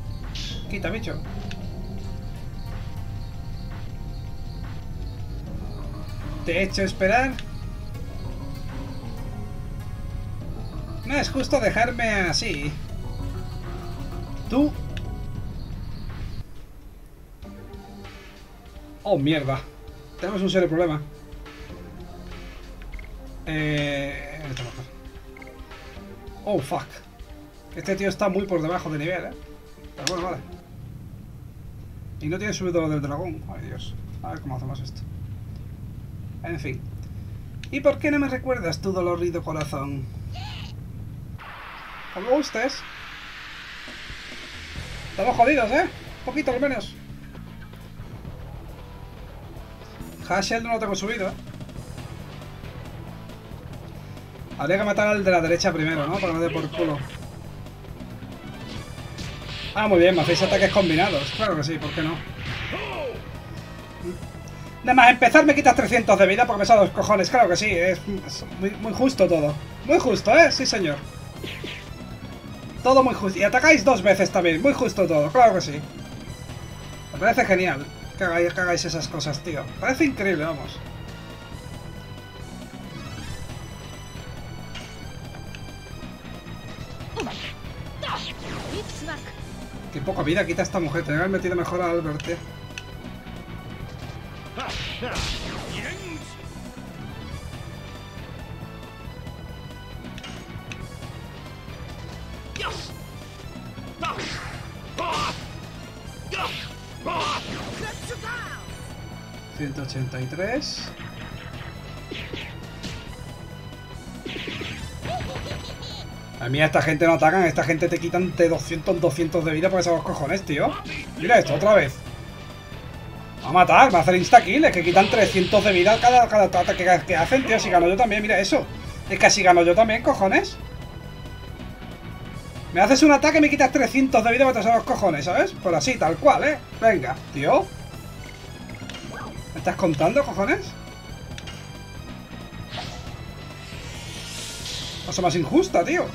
Quita, bicho. Te he hecho esperar. No es justo dejarme así. Tú... Oh, mierda. Tenemos un serio problema. Eh... Oh, fuck. Este tío está muy por debajo de nivel, ¿eh? Pero bueno, vale. Y no tiene subido lo del dragón. Ay, Dios. A ver cómo hacemos esto. En fin. ¿Y por qué no me recuerdas tu dolorido corazón? Como gustes. Estamos jodidos, ¿eh? Un poquito al menos. Hashel no lo tengo subido, ¿eh? Habría que matar al de la derecha primero, ¿no? Para no dé por culo. Ah, muy bien, me hacéis ataques combinados. Claro que sí, ¿por qué no? Nada más empezar me quitas 300 de vida porque me salen los cojones, claro que sí, es, muy, muy, justo todo. Muy justo, ¿eh? Sí, señor. Todo muy justo. Y atacáis dos veces también, muy justo todo, claro que sí. Me parece genial que hagáis, que hagáis esas cosas, tío. Parece increíble, vamos. Qué poca vida quita esta mujer, tenía metido mejor a Albert, ¿eh? 183 A mí esta gente no atacan, esta gente te quitan de 200, 200 de vida por esos cojones, tío. Mira esto, otra vez. Va a matar, va a hacer insta-kill, es que quitan 300 de vida cada, cada ataque que, hacen, tío. Si gano yo también, mira eso. Es que así gano yo también, cojones. Me haces un ataque y me quitas 300 de vida por esos cojones, ¿sabes? Pues así, tal cual, ¿eh? Venga, tío. ¿Me estás contando, cojones? Cosa más injusta, tío.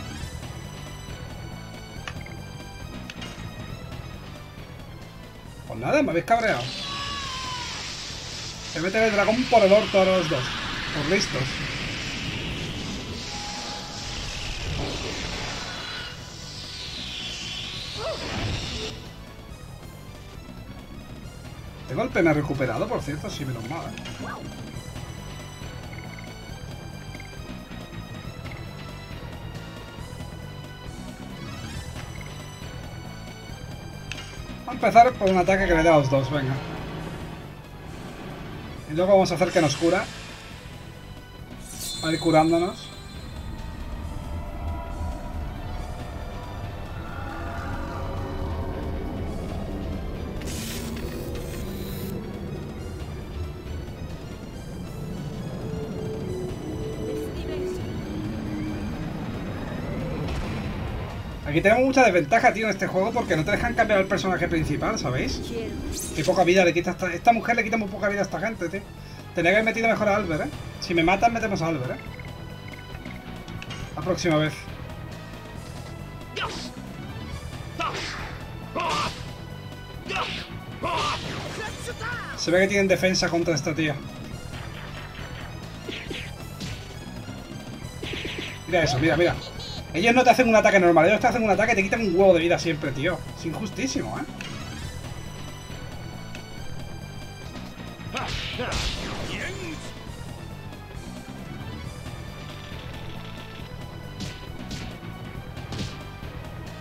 Pues nada, me habéis cabreado. Se mete el dragón por el orto a los dos. Por listos. De golpe me ha recuperado, por cierto, sí, menos mal. ¿eh? Empezar por un ataque que le dé a los dos, venga. Y luego vamos a hacer que nos cura. A ir curándonos. Aquí tenemos mucha desventaja, tío, en este juego porque no te dejan cambiar al personaje principal, ¿sabéis? Qué poca vida le quita a esta... esta mujer le quita muy poca vida a esta gente, tío. Tenía que haber metido mejor a Albert, ¿eh? Si me matan, metemos a Albert, ¿eh? La próxima vez. Se ve que tienen defensa contra esta tía. Mira eso, mira, mira. Ellos no te hacen un ataque normal, ellos te hacen un ataque y te quitan un huevo de vida siempre, tío. Es injustísimo, ¿eh?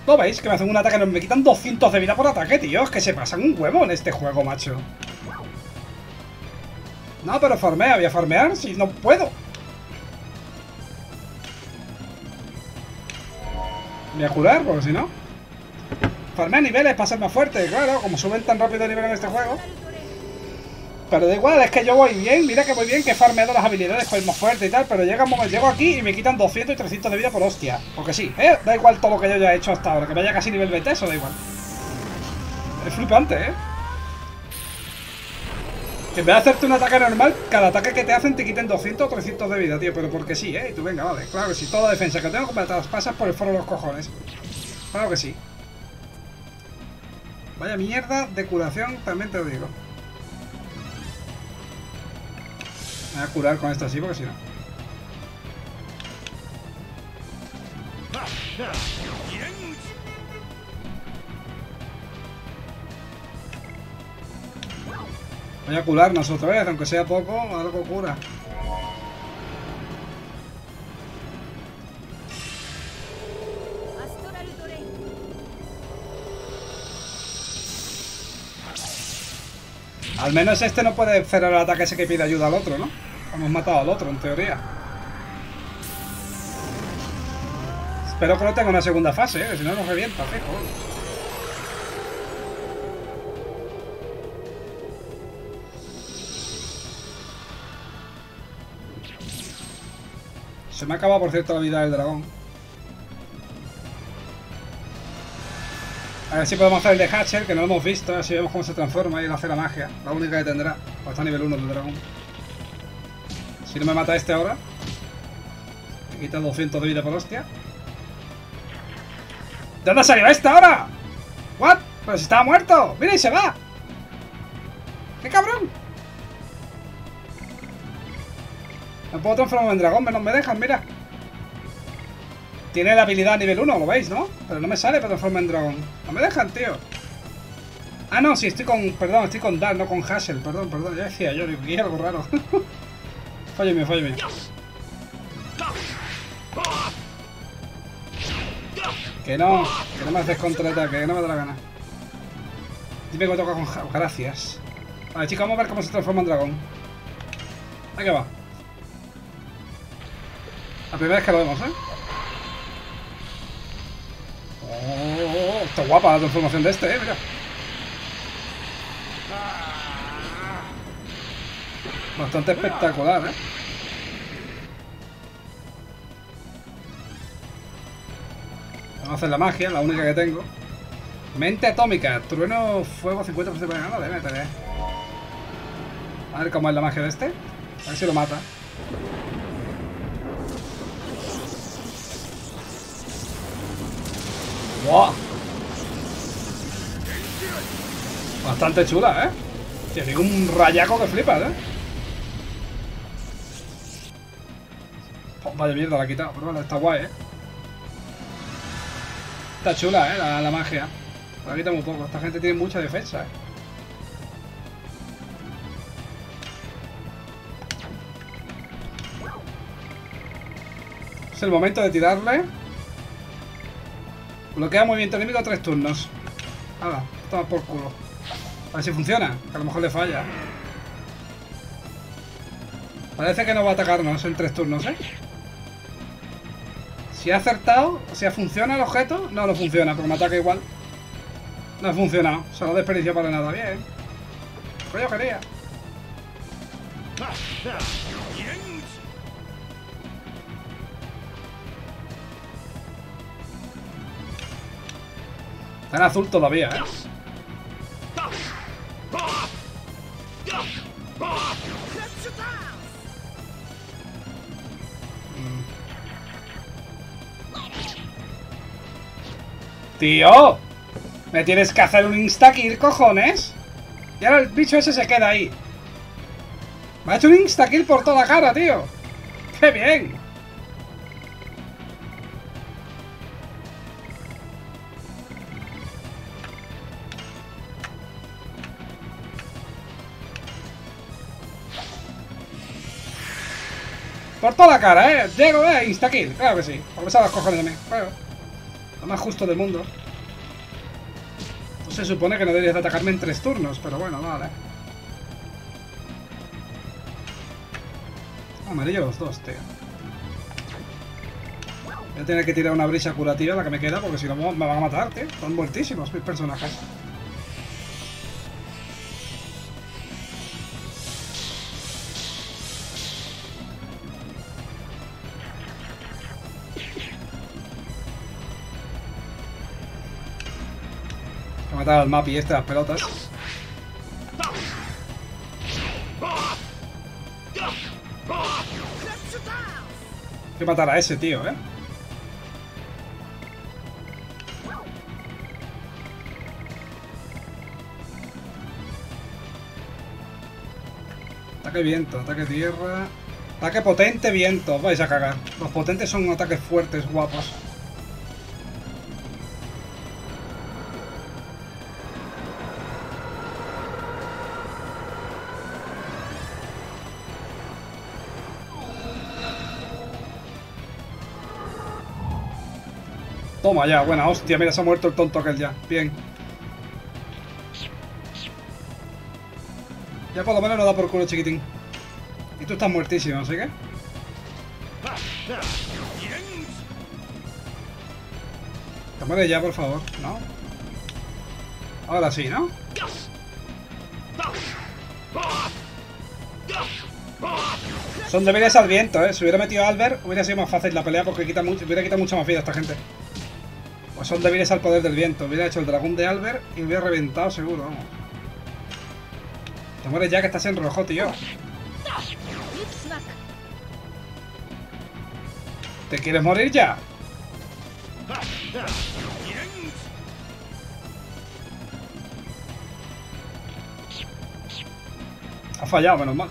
¿No veis? Que me hacen un ataque, me quitan 200 de vida por ataque, tío. Es que se pasan un huevo en este juego, macho. No, pero farmea, voy a farmear si no puedo. Voy a curar, porque si no... Farmea niveles para ser más fuerte, claro, como suben tan rápido de nivel en este juego. Pero da igual, es que yo voy bien, mira que voy bien, que he farmeado las habilidades ir más fuerte y tal, pero llega un momento, llego aquí y me quitan 200 y 300 de vida por hostia. Porque sí, ¿eh? Da igual todo lo que yo ya he hecho hasta ahora, que vaya casi nivel 20, eso da igual. Es flipante, ¿eh? En vez de hacerte un ataque normal, cada ataque que te hacen te quiten 200 o 300 de vida, tío. Pero porque sí, ¿eh? Y tú venga, vale. Claro que sí. Toda defensa que tengo me las pasas por el foro de los cojones. Claro que sí. Vaya mierda de curación, también te lo digo. Voy a curar con esto así porque si no. Voy a curarnos otra vez, aunque sea poco, algo cura. Al menos este no puede hacer el ataque ese que pide ayuda al otro, ¿no? Hemos matado al otro, en teoría. Espero que no tenga una segunda fase, ¿eh? si no nos revienta, fijo. Se me acaba, por cierto, la vida del dragón. A ver si podemos hacer el de Hatcher, que no lo hemos visto, así vemos cómo se transforma y él hace la magia. La única que tendrá. Pues está a nivel 1 del dragón. Si no me mata este ahora. Me quita 200 de vida por hostia. ¿De dónde ha salido este ahora? ¿What? Pero si estaba muerto. Mira y se va. ¡Qué cabrón! Me puedo transformar en dragón, no me dejan, mira. Tiene la habilidad nivel 1, lo veis, ¿no? Pero no me sale para transformar en dragón. No me dejan, tío. Ah, no, sí, estoy con... Perdón, estoy con Dark, no con Hassel. Perdón, perdón, ya decía yo, que hay algo raro. fállame, fállame. Que no, que no me haces contraataque, que no me da la gana. Dime que me toca con... Gracias. Vale, chicos, vamos a ver cómo se transforma en dragón. Ahí va. La primera vez que lo vemos, ¿eh? Oh, está guapa la transformación de este, eh, mira. Bastante espectacular, eh. Vamos a hacer la magia, la única que tengo. Mente atómica, trueno, fuego, 50% de de meter, eh. A ver cómo es la magia de este. A ver si lo mata. Bastante chula, ¿eh? Tiene un rayaco que flipas, ¿eh? Oh, vaya mierda, la ha quitado, pero bueno, está guay, ¿eh? Está chula, ¿eh? La, la magia. La quita muy poco. Esta gente tiene mucha defensa, ¿eh? Es el momento de tirarle. Bloquea movimiento enemigo tres turnos. Hala, toma por culo. A ver si funciona, que a lo mejor le falla. Parece que no va a atacarnos en tres turnos, ¿eh? Si ha acertado, si ha funcionado el objeto, no, no funciona, porque me ataca igual. No ha funcionado, se lo desperdicio para nada. Bien. Pues yo quería. Está en azul todavía, ¿eh? ¡Tío! Me tienes que hacer un insta-kill, cojones. Y ahora el bicho ese se queda ahí. Me ha hecho un insta-kill por toda cara, tío. ¡Qué bien! Por toda la cara, ¿eh? Llego, ¿eh? Insta-kill. Claro que sí. Me salen los cojones mí. Claro. Lo más justo del mundo. No se supone que no deberías de atacarme en tres turnos, pero bueno, vale. Amarillo los dos, tío. Voy a tener que tirar una brisa curativa la que me queda porque si no me van a matar, tío. Están muertísimos mis personajes. He matado al Mapi este, las pelotas. Hay que matar a ese tío, ¿eh? Ataque viento, ataque tierra... Ataque potente, viento. Vais a cagar. Los potentes son ataques fuertes, guapos. Toma ya, buena hostia, mira, se ha muerto el tonto aquel ya. Bien. Ya por lo menos no da por culo chiquitín. Y tú estás muertísimo, ¿así que? Te mueres ya, por favor, ¿no? Ahora sí, ¿no? Son deberes al viento, ¿eh? Si hubiera metido a Albert, hubiera sido más fácil la pelea porque quita hubiera quitado mucha más vida a esta gente. Pues son débiles al poder del viento. Hubiera hecho el dragón de Albert y hubiera reventado seguro, vamos. Te mueres ya que estás en rojo, tío. ¿Te quieres morir ya? Ha fallado, menos mal.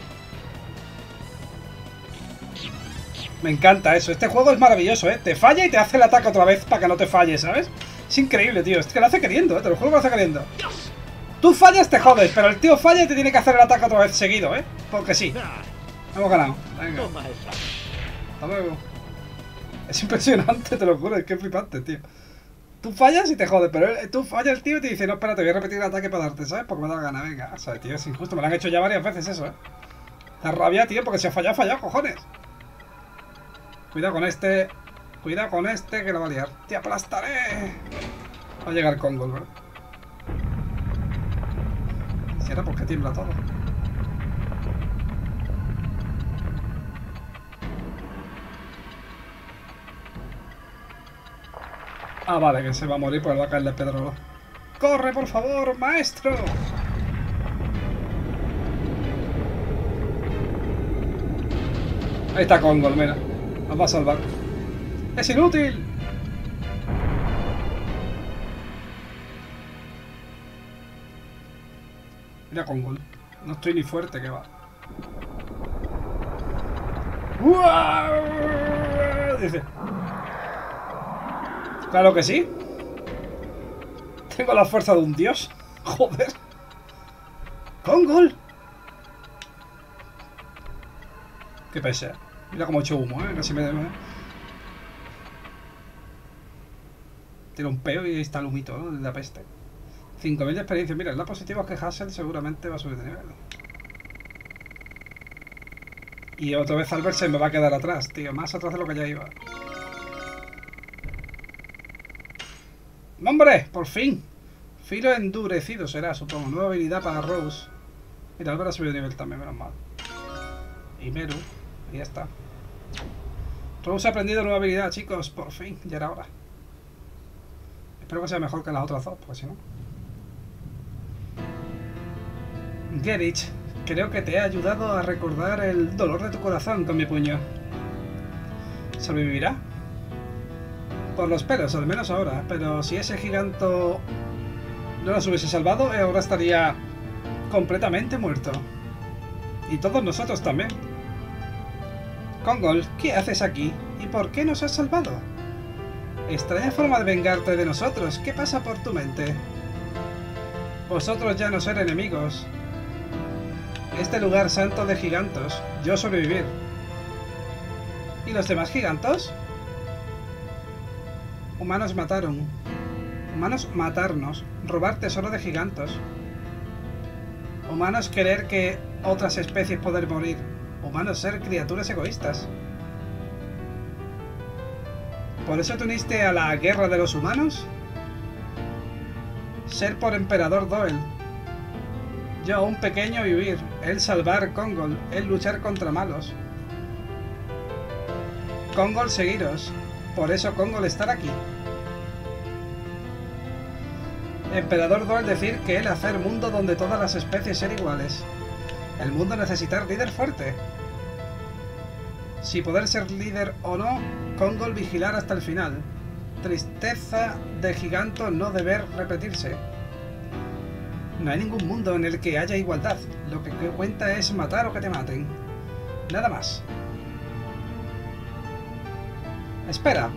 Me encanta eso. Este juego es maravilloso, ¿eh? Te falla y te hace el ataque otra vez para que no te falle, ¿sabes? Es increíble, tío. Es que lo hace queriendo, ¿eh? Te lo juro que lo hace queriendo. Tú fallas, te jodes, pero el tío falla y te tiene que hacer el ataque otra vez seguido, ¿eh? Porque sí. Hemos ganado. Venga. Hasta luego. Es impresionante, te lo juro, es que es flipante, tío. Tú fallas y te jodes, pero él- tú fallas el tío y te dice, no, espérate, voy a repetir el ataque para darte, ¿sabes? Porque me da la gana, venga. O sea, tío, es injusto, me lo han hecho ya varias veces eso, ¿eh? La rabia, tío, porque si ha fallado, fallado, cojones. Cuidado con este. Cuidado con este que lo va a liar. ¡Te aplastaré! Va a llegar con gol, ¿verdad? Si era porque tiembla todo. Ah, vale, que se va a morir porque va a caerle pedro. ¡Corre, por favor, maestro! Ahí está Kongol, mira. Nos va a salvar. ¡Es inútil! Mira Kongol. No estoy ni fuerte, que va. Dice. Claro que sí. Tengo la fuerza de un dios. Joder. Kongol. Qué pese. Mira cómo he hecho humo, ¿eh? Casi me... me- Tira un peo y ahí está el humito, ¿no? De la peste. 5.000 de experiencia. Mira, la positiva es que Hassel seguramente va a subir de nivel. Y otra vez Albert se me va a quedar atrás, tío. Más atrás de lo que ya iba. ¡Hombre! ¡Por fin! Filo endurecido será, supongo. Nueva habilidad para Rose. Mira, Albert ha subido de nivel también, menos mal. Y Meru. Y ya está. Rose ha aprendido nueva habilidad, chicos. Por fin. Ya era hora. Espero que sea mejor que las otras dos, porque si no... Gerich, creo que te he ayudado a recordar el dolor de tu corazón con mi puño. ¿Sobrevivirá? Por los pelos, al menos ahora. Pero si ese giganto no nos hubiese salvado, ahora estaría completamente muerto. Y todos nosotros también. Kongol, ¿qué haces aquí? ¿Y por qué nos has salvado? Extraña forma de vengarte de nosotros. ¿Qué pasa por tu mente? Vosotros ya no ser enemigos. Este lugar santo de gigantos. Yo sobrevivir. ¿Y los demás gigantos? Humanos mataron. Humanos matarnos. Robar tesoro de gigantos. Humanos querer que otras especies poder morir. Humanos ser criaturas egoístas. ¿Por eso te uniste a la guerra de los humanos? Ser por emperador Doel. Yo un pequeño y huir. Él salvar Kongol. Él luchar contra malos. Kongol seguiros. Por eso Kongol estar aquí. Emperador Doel decir que él hacer mundo donde todas las especies ser iguales. El mundo necesitar líder fuerte. Si poder ser líder o no, Kongol vigilar hasta el final. Tristeza de giganto no deber repetirse. No hay ningún mundo en el que haya igualdad. Lo que cuenta es matar o que te maten. Nada más. Espera.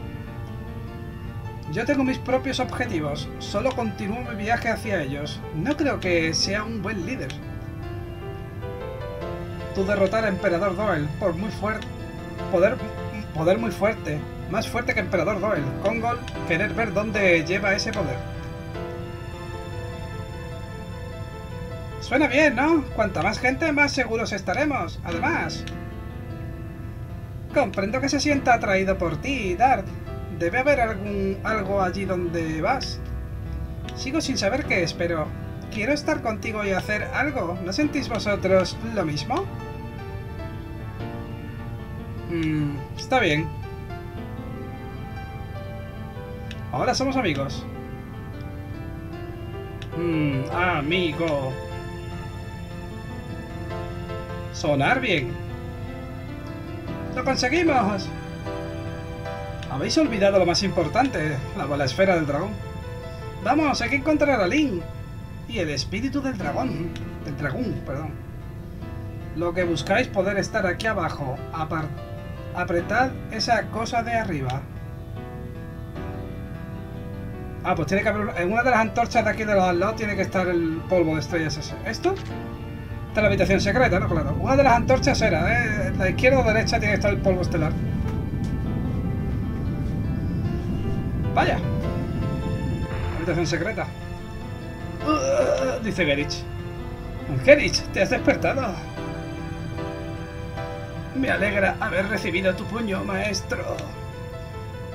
Yo tengo mis propios objetivos. Solo continúo mi viaje hacia ellos. No creo que sea un buen líder. Tú derrotar a Emperador Doyle por muy fuerte... Poder, poder muy fuerte. Más fuerte que Emperador Doyle. Kongol querer ver dónde lleva ese poder. Suena bien, ¿no? Cuanta más gente, más seguros estaremos. Además... Comprendo que se sienta atraído por ti, Dart. Debe haber algún algo allí donde vas. Sigo sin saber qué es, pero quiero estar contigo y hacer algo. ¿No sentís vosotros lo mismo? Mm, está bien. Ahora somos amigos. Mm, amigo. Sonar bien. ¡Lo conseguimos! Habéis olvidado lo más importante, la bola esfera del dragón. Vamos, hay que encontrar a Link. Y el espíritu del dragón. Del dragón, perdón. Lo que buscáis poder estar aquí abajo. Apar apretad esa cosa de arriba. Ah, pues tiene que haber... En una de las antorchas de aquí de los al lado tiene que estar el polvo de estrellas ese. ¿Esto? Esta es la habitación secreta, ¿no? Claro. Una de las antorchas era, ¿eh? La izquierda o derecha tiene que estar el polvo estelar. Vaya. Habitación secreta. Dice Gerich. Gerich, te has despertado. Me alegra haber recibido tu puño, maestro.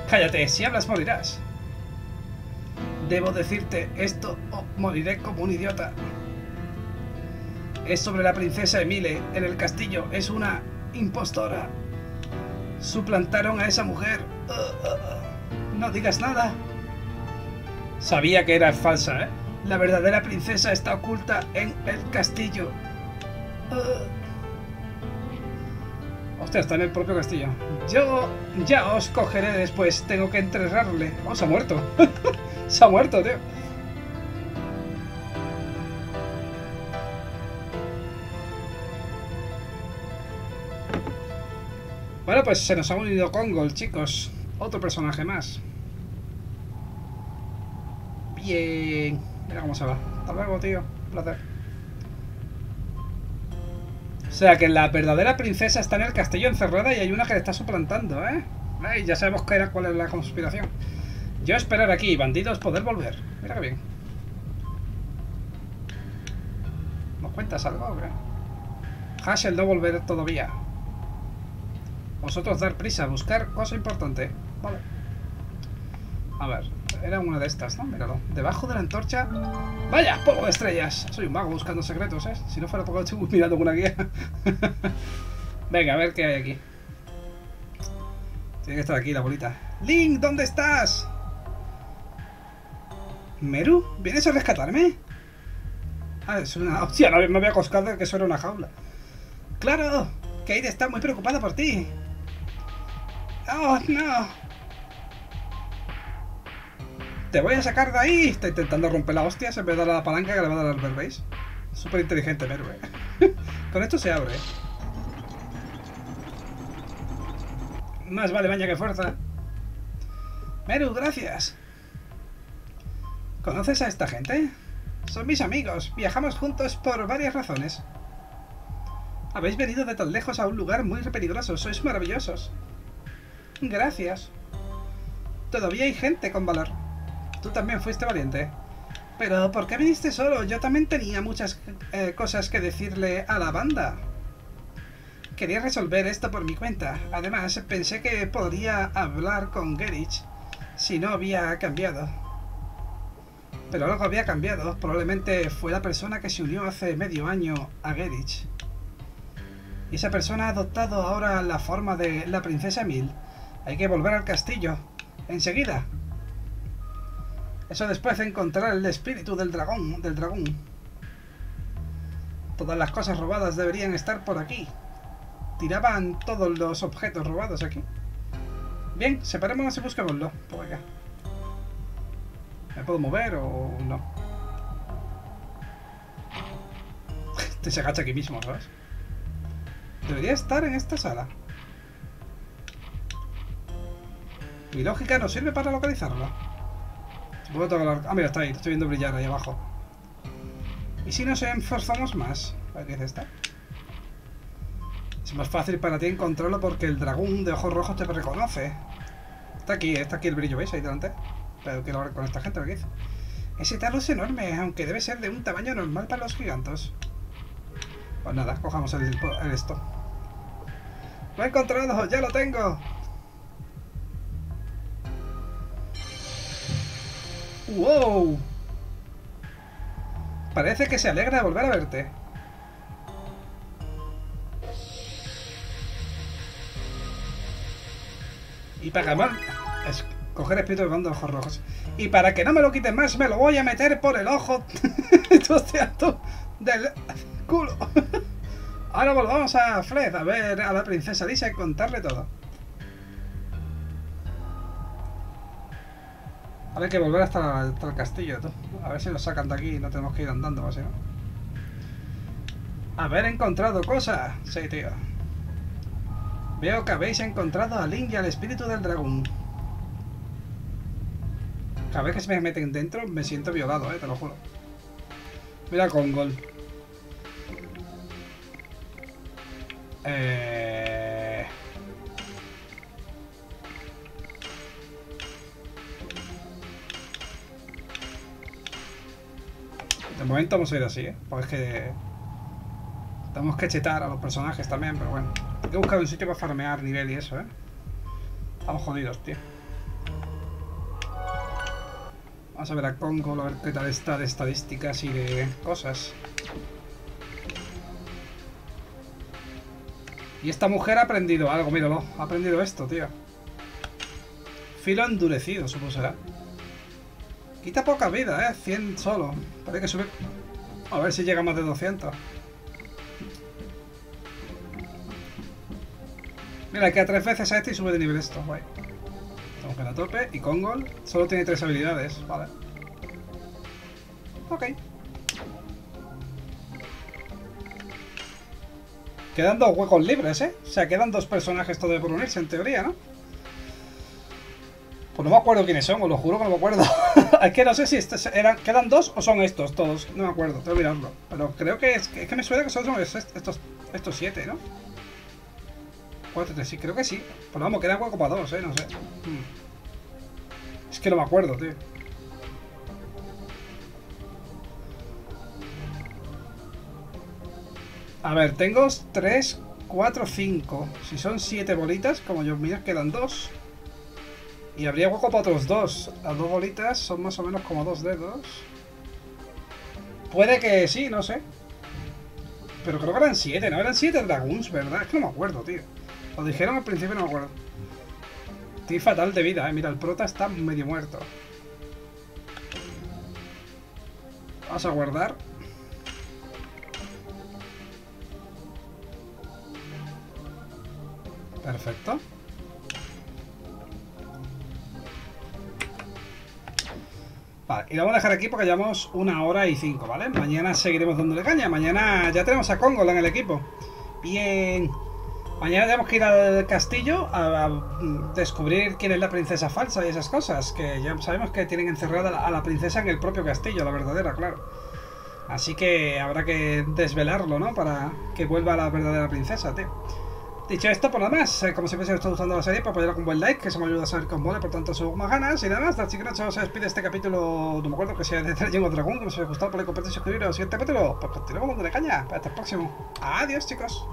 Cállate, si hablas morirás. Debo decirte esto o moriré como un idiota. Es sobre la princesa Emile en el castillo. Es una impostora. Suplantaron a esa mujer. Uh, uh, uh. No digas nada. Sabía que era falsa, ¿eh? La verdadera princesa está oculta en el castillo. Hostia, está en el propio castillo. Yo ya os cogeré después. Tengo que enterrarle. Oh, se ha muerto. se ha muerto, tío. Bueno, pues se nos ha unido Kongol, chicos. Otro personaje más. Bien. Mira cómo se va. Hasta luego, tío. Un placer. O sea que la verdadera princesa está en el castillo encerrada y hay una que le está suplantando, ¿eh? Ya sabemos que era, cuál es la conspiración. Yo esperar aquí, bandidos, poder volver. Mira que bien. ¿Nos cuentas algo qué? El no volver todavía. Vosotros dar prisa, buscar cosa importante. Vale. A ver, era una de estas, ¿no? Míralo. Debajo de la antorcha... ¡Vaya! ¡Polvo de estrellas! Soy un mago buscando secretos, ¿eh? Si no fuera poco estoy mirando una guía. Venga, a ver qué hay aquí. Tiene que estar aquí la bolita. ¡Link! ¿Dónde estás? ¿Meru? ¿Vienes a rescatarme? Ah, es una... Hostia, no me había coscado que eso era una jaula. ¡Claro! Kate está muy preocupada por ti. ¡Oh, no! ¡Te voy a sacar de ahí! Está intentando romper la hostia, se de dar la palanca que le va a dar al ¿veis? Súper inteligente, Meru, eh. Con esto se abre. Más vale baña que fuerza. Meru, gracias. ¿Conoces a esta gente? Son mis amigos. Viajamos juntos por varias razones. Habéis venido de tan lejos a un lugar muy peligroso. Sois maravillosos. Gracias. Todavía hay gente con valor. Tú también fuiste valiente. Pero, ¿por qué viniste solo? Yo también tenía muchas eh, cosas que decirle a la banda. Quería resolver esto por mi cuenta. Además, pensé que podría hablar con Gerich si no había cambiado. Pero algo había cambiado. Probablemente fue la persona que se unió hace medio año a Gerich. Y esa persona ha adoptado ahora la forma de la princesa Mil. Hay que volver al castillo. Enseguida. Eso después de encontrar el espíritu del dragón. Del dragón. Todas las cosas robadas deberían estar por aquí. Tiraban todos los objetos robados aquí. Bien, separémonos y busquémoslo. Por acá. ¿Me puedo mover o no? Este se agacha aquí mismo, ¿sabes? Debería estar en esta sala. Mi lógica no sirve para localizarlo. Ah, mira, está ahí. estoy viendo brillar ahí abajo. ¿Y si nos esforzamos más? ¿Qué es esta? Es más fácil para ti encontrarlo porque el dragón de ojos rojos te reconoce. Está aquí, está aquí el brillo, ¿veis? Ahí delante. Pero quiero hablar con esta gente, ¿qué dice? Ese tarro es enorme, aunque debe ser de un tamaño normal para los gigantes. Pues nada, cojamos el esto. Lo he encontrado, ya lo tengo. ¡Wow! Parece que se alegra de volver a verte. Y para es coger espíritu de de ojos rojos. Y para que no me lo quiten más, me lo voy a meter por el ojo del culo. Ahora volvamos a Fred a ver a la princesa Lisa y contarle todo. Ahora hay que volver hasta, el castillo, tú. A ver si nos sacan de aquí y no tenemos que ir andando, así, ¿no? Haber encontrado cosas. Sí, tío. Veo que habéis encontrado a Link y al espíritu del dragón. Cada vez que se me meten dentro me siento violado, eh, te lo juro. Mira con gol. Eh... De momento vamos a ir así, ¿eh? Porque es que... Tenemos que chetar a los personajes también, pero bueno. Hay que buscar un sitio para farmear nivel y eso, ¿eh? Estamos jodidos, tío. Vamos a ver a Congo, a ver qué tal está de estadísticas y de cosas. Y esta mujer ha aprendido algo, míralo. Ha aprendido esto, tío. Filo endurecido, supongo será. Quita poca vida, eh. 100 solo. Parece que sube... A ver si llega más de 200. Mira, queda tres veces a este y sube de nivel esto. Guay. Estamos a tope. Y Kongol solo tiene tres habilidades. Vale. Ok. Quedan dos huecos libres, ¿eh? O sea, quedan dos personajes todavía por unirse, en teoría, ¿no? Pues no me acuerdo quiénes son, os lo juro que no me acuerdo. es que no sé si estos eran, quedan dos o son estos todos. No me acuerdo, tengo que mirarlo. Pero creo que es, que me suena que son estos, estos siete, ¿no? Cuatro, tres, sí, creo que sí. Pues vamos, queda hueco para dos, ¿eh? No sé. Hmm. Es que no me acuerdo, tío. A ver, tengo 3, 4, 5. Si son 7 bolitas, como yo mira, quedan 2. Y habría hueco para otros 2. Las dos bolitas son más o menos como dos dedos. Puede que sí, no sé. Pero creo que eran 7, ¿no? Eran 7 dragons, ¿verdad? Es que no me acuerdo, tío. Lo dijeron al principio, no me acuerdo. Estoy fatal de vida, eh. Mira, el prota está medio muerto. Vamos a guardar. Perfecto. Vale, y lo vamos a dejar aquí porque llevamos una hora y cinco, ¿vale? Mañana seguiremos dándole caña. Mañana ya tenemos a Congola en el equipo. Bien. Mañana tenemos que ir al castillo a, descubrir quién es la princesa falsa y esas cosas. Que ya sabemos que tienen encerrada a la princesa en el propio castillo, la verdadera, claro. Así que habrá que desvelarlo, ¿no? Para que vuelva la verdadera princesa, tío. Dicho esto, por nada más, eh, como siempre si os está gustando la serie, pues apoyarla con un buen like, que eso me ayuda a saber que os mola, por tanto subo más ganas. Y nada más, Dark Nacho se despide este capítulo, no me acuerdo que sea de of Dragon, que os haya gustado, por like, compartir y suscribiros. Siguiente capítulo, pues continuamos dándole caña. Hasta el próximo. Adiós, chicos.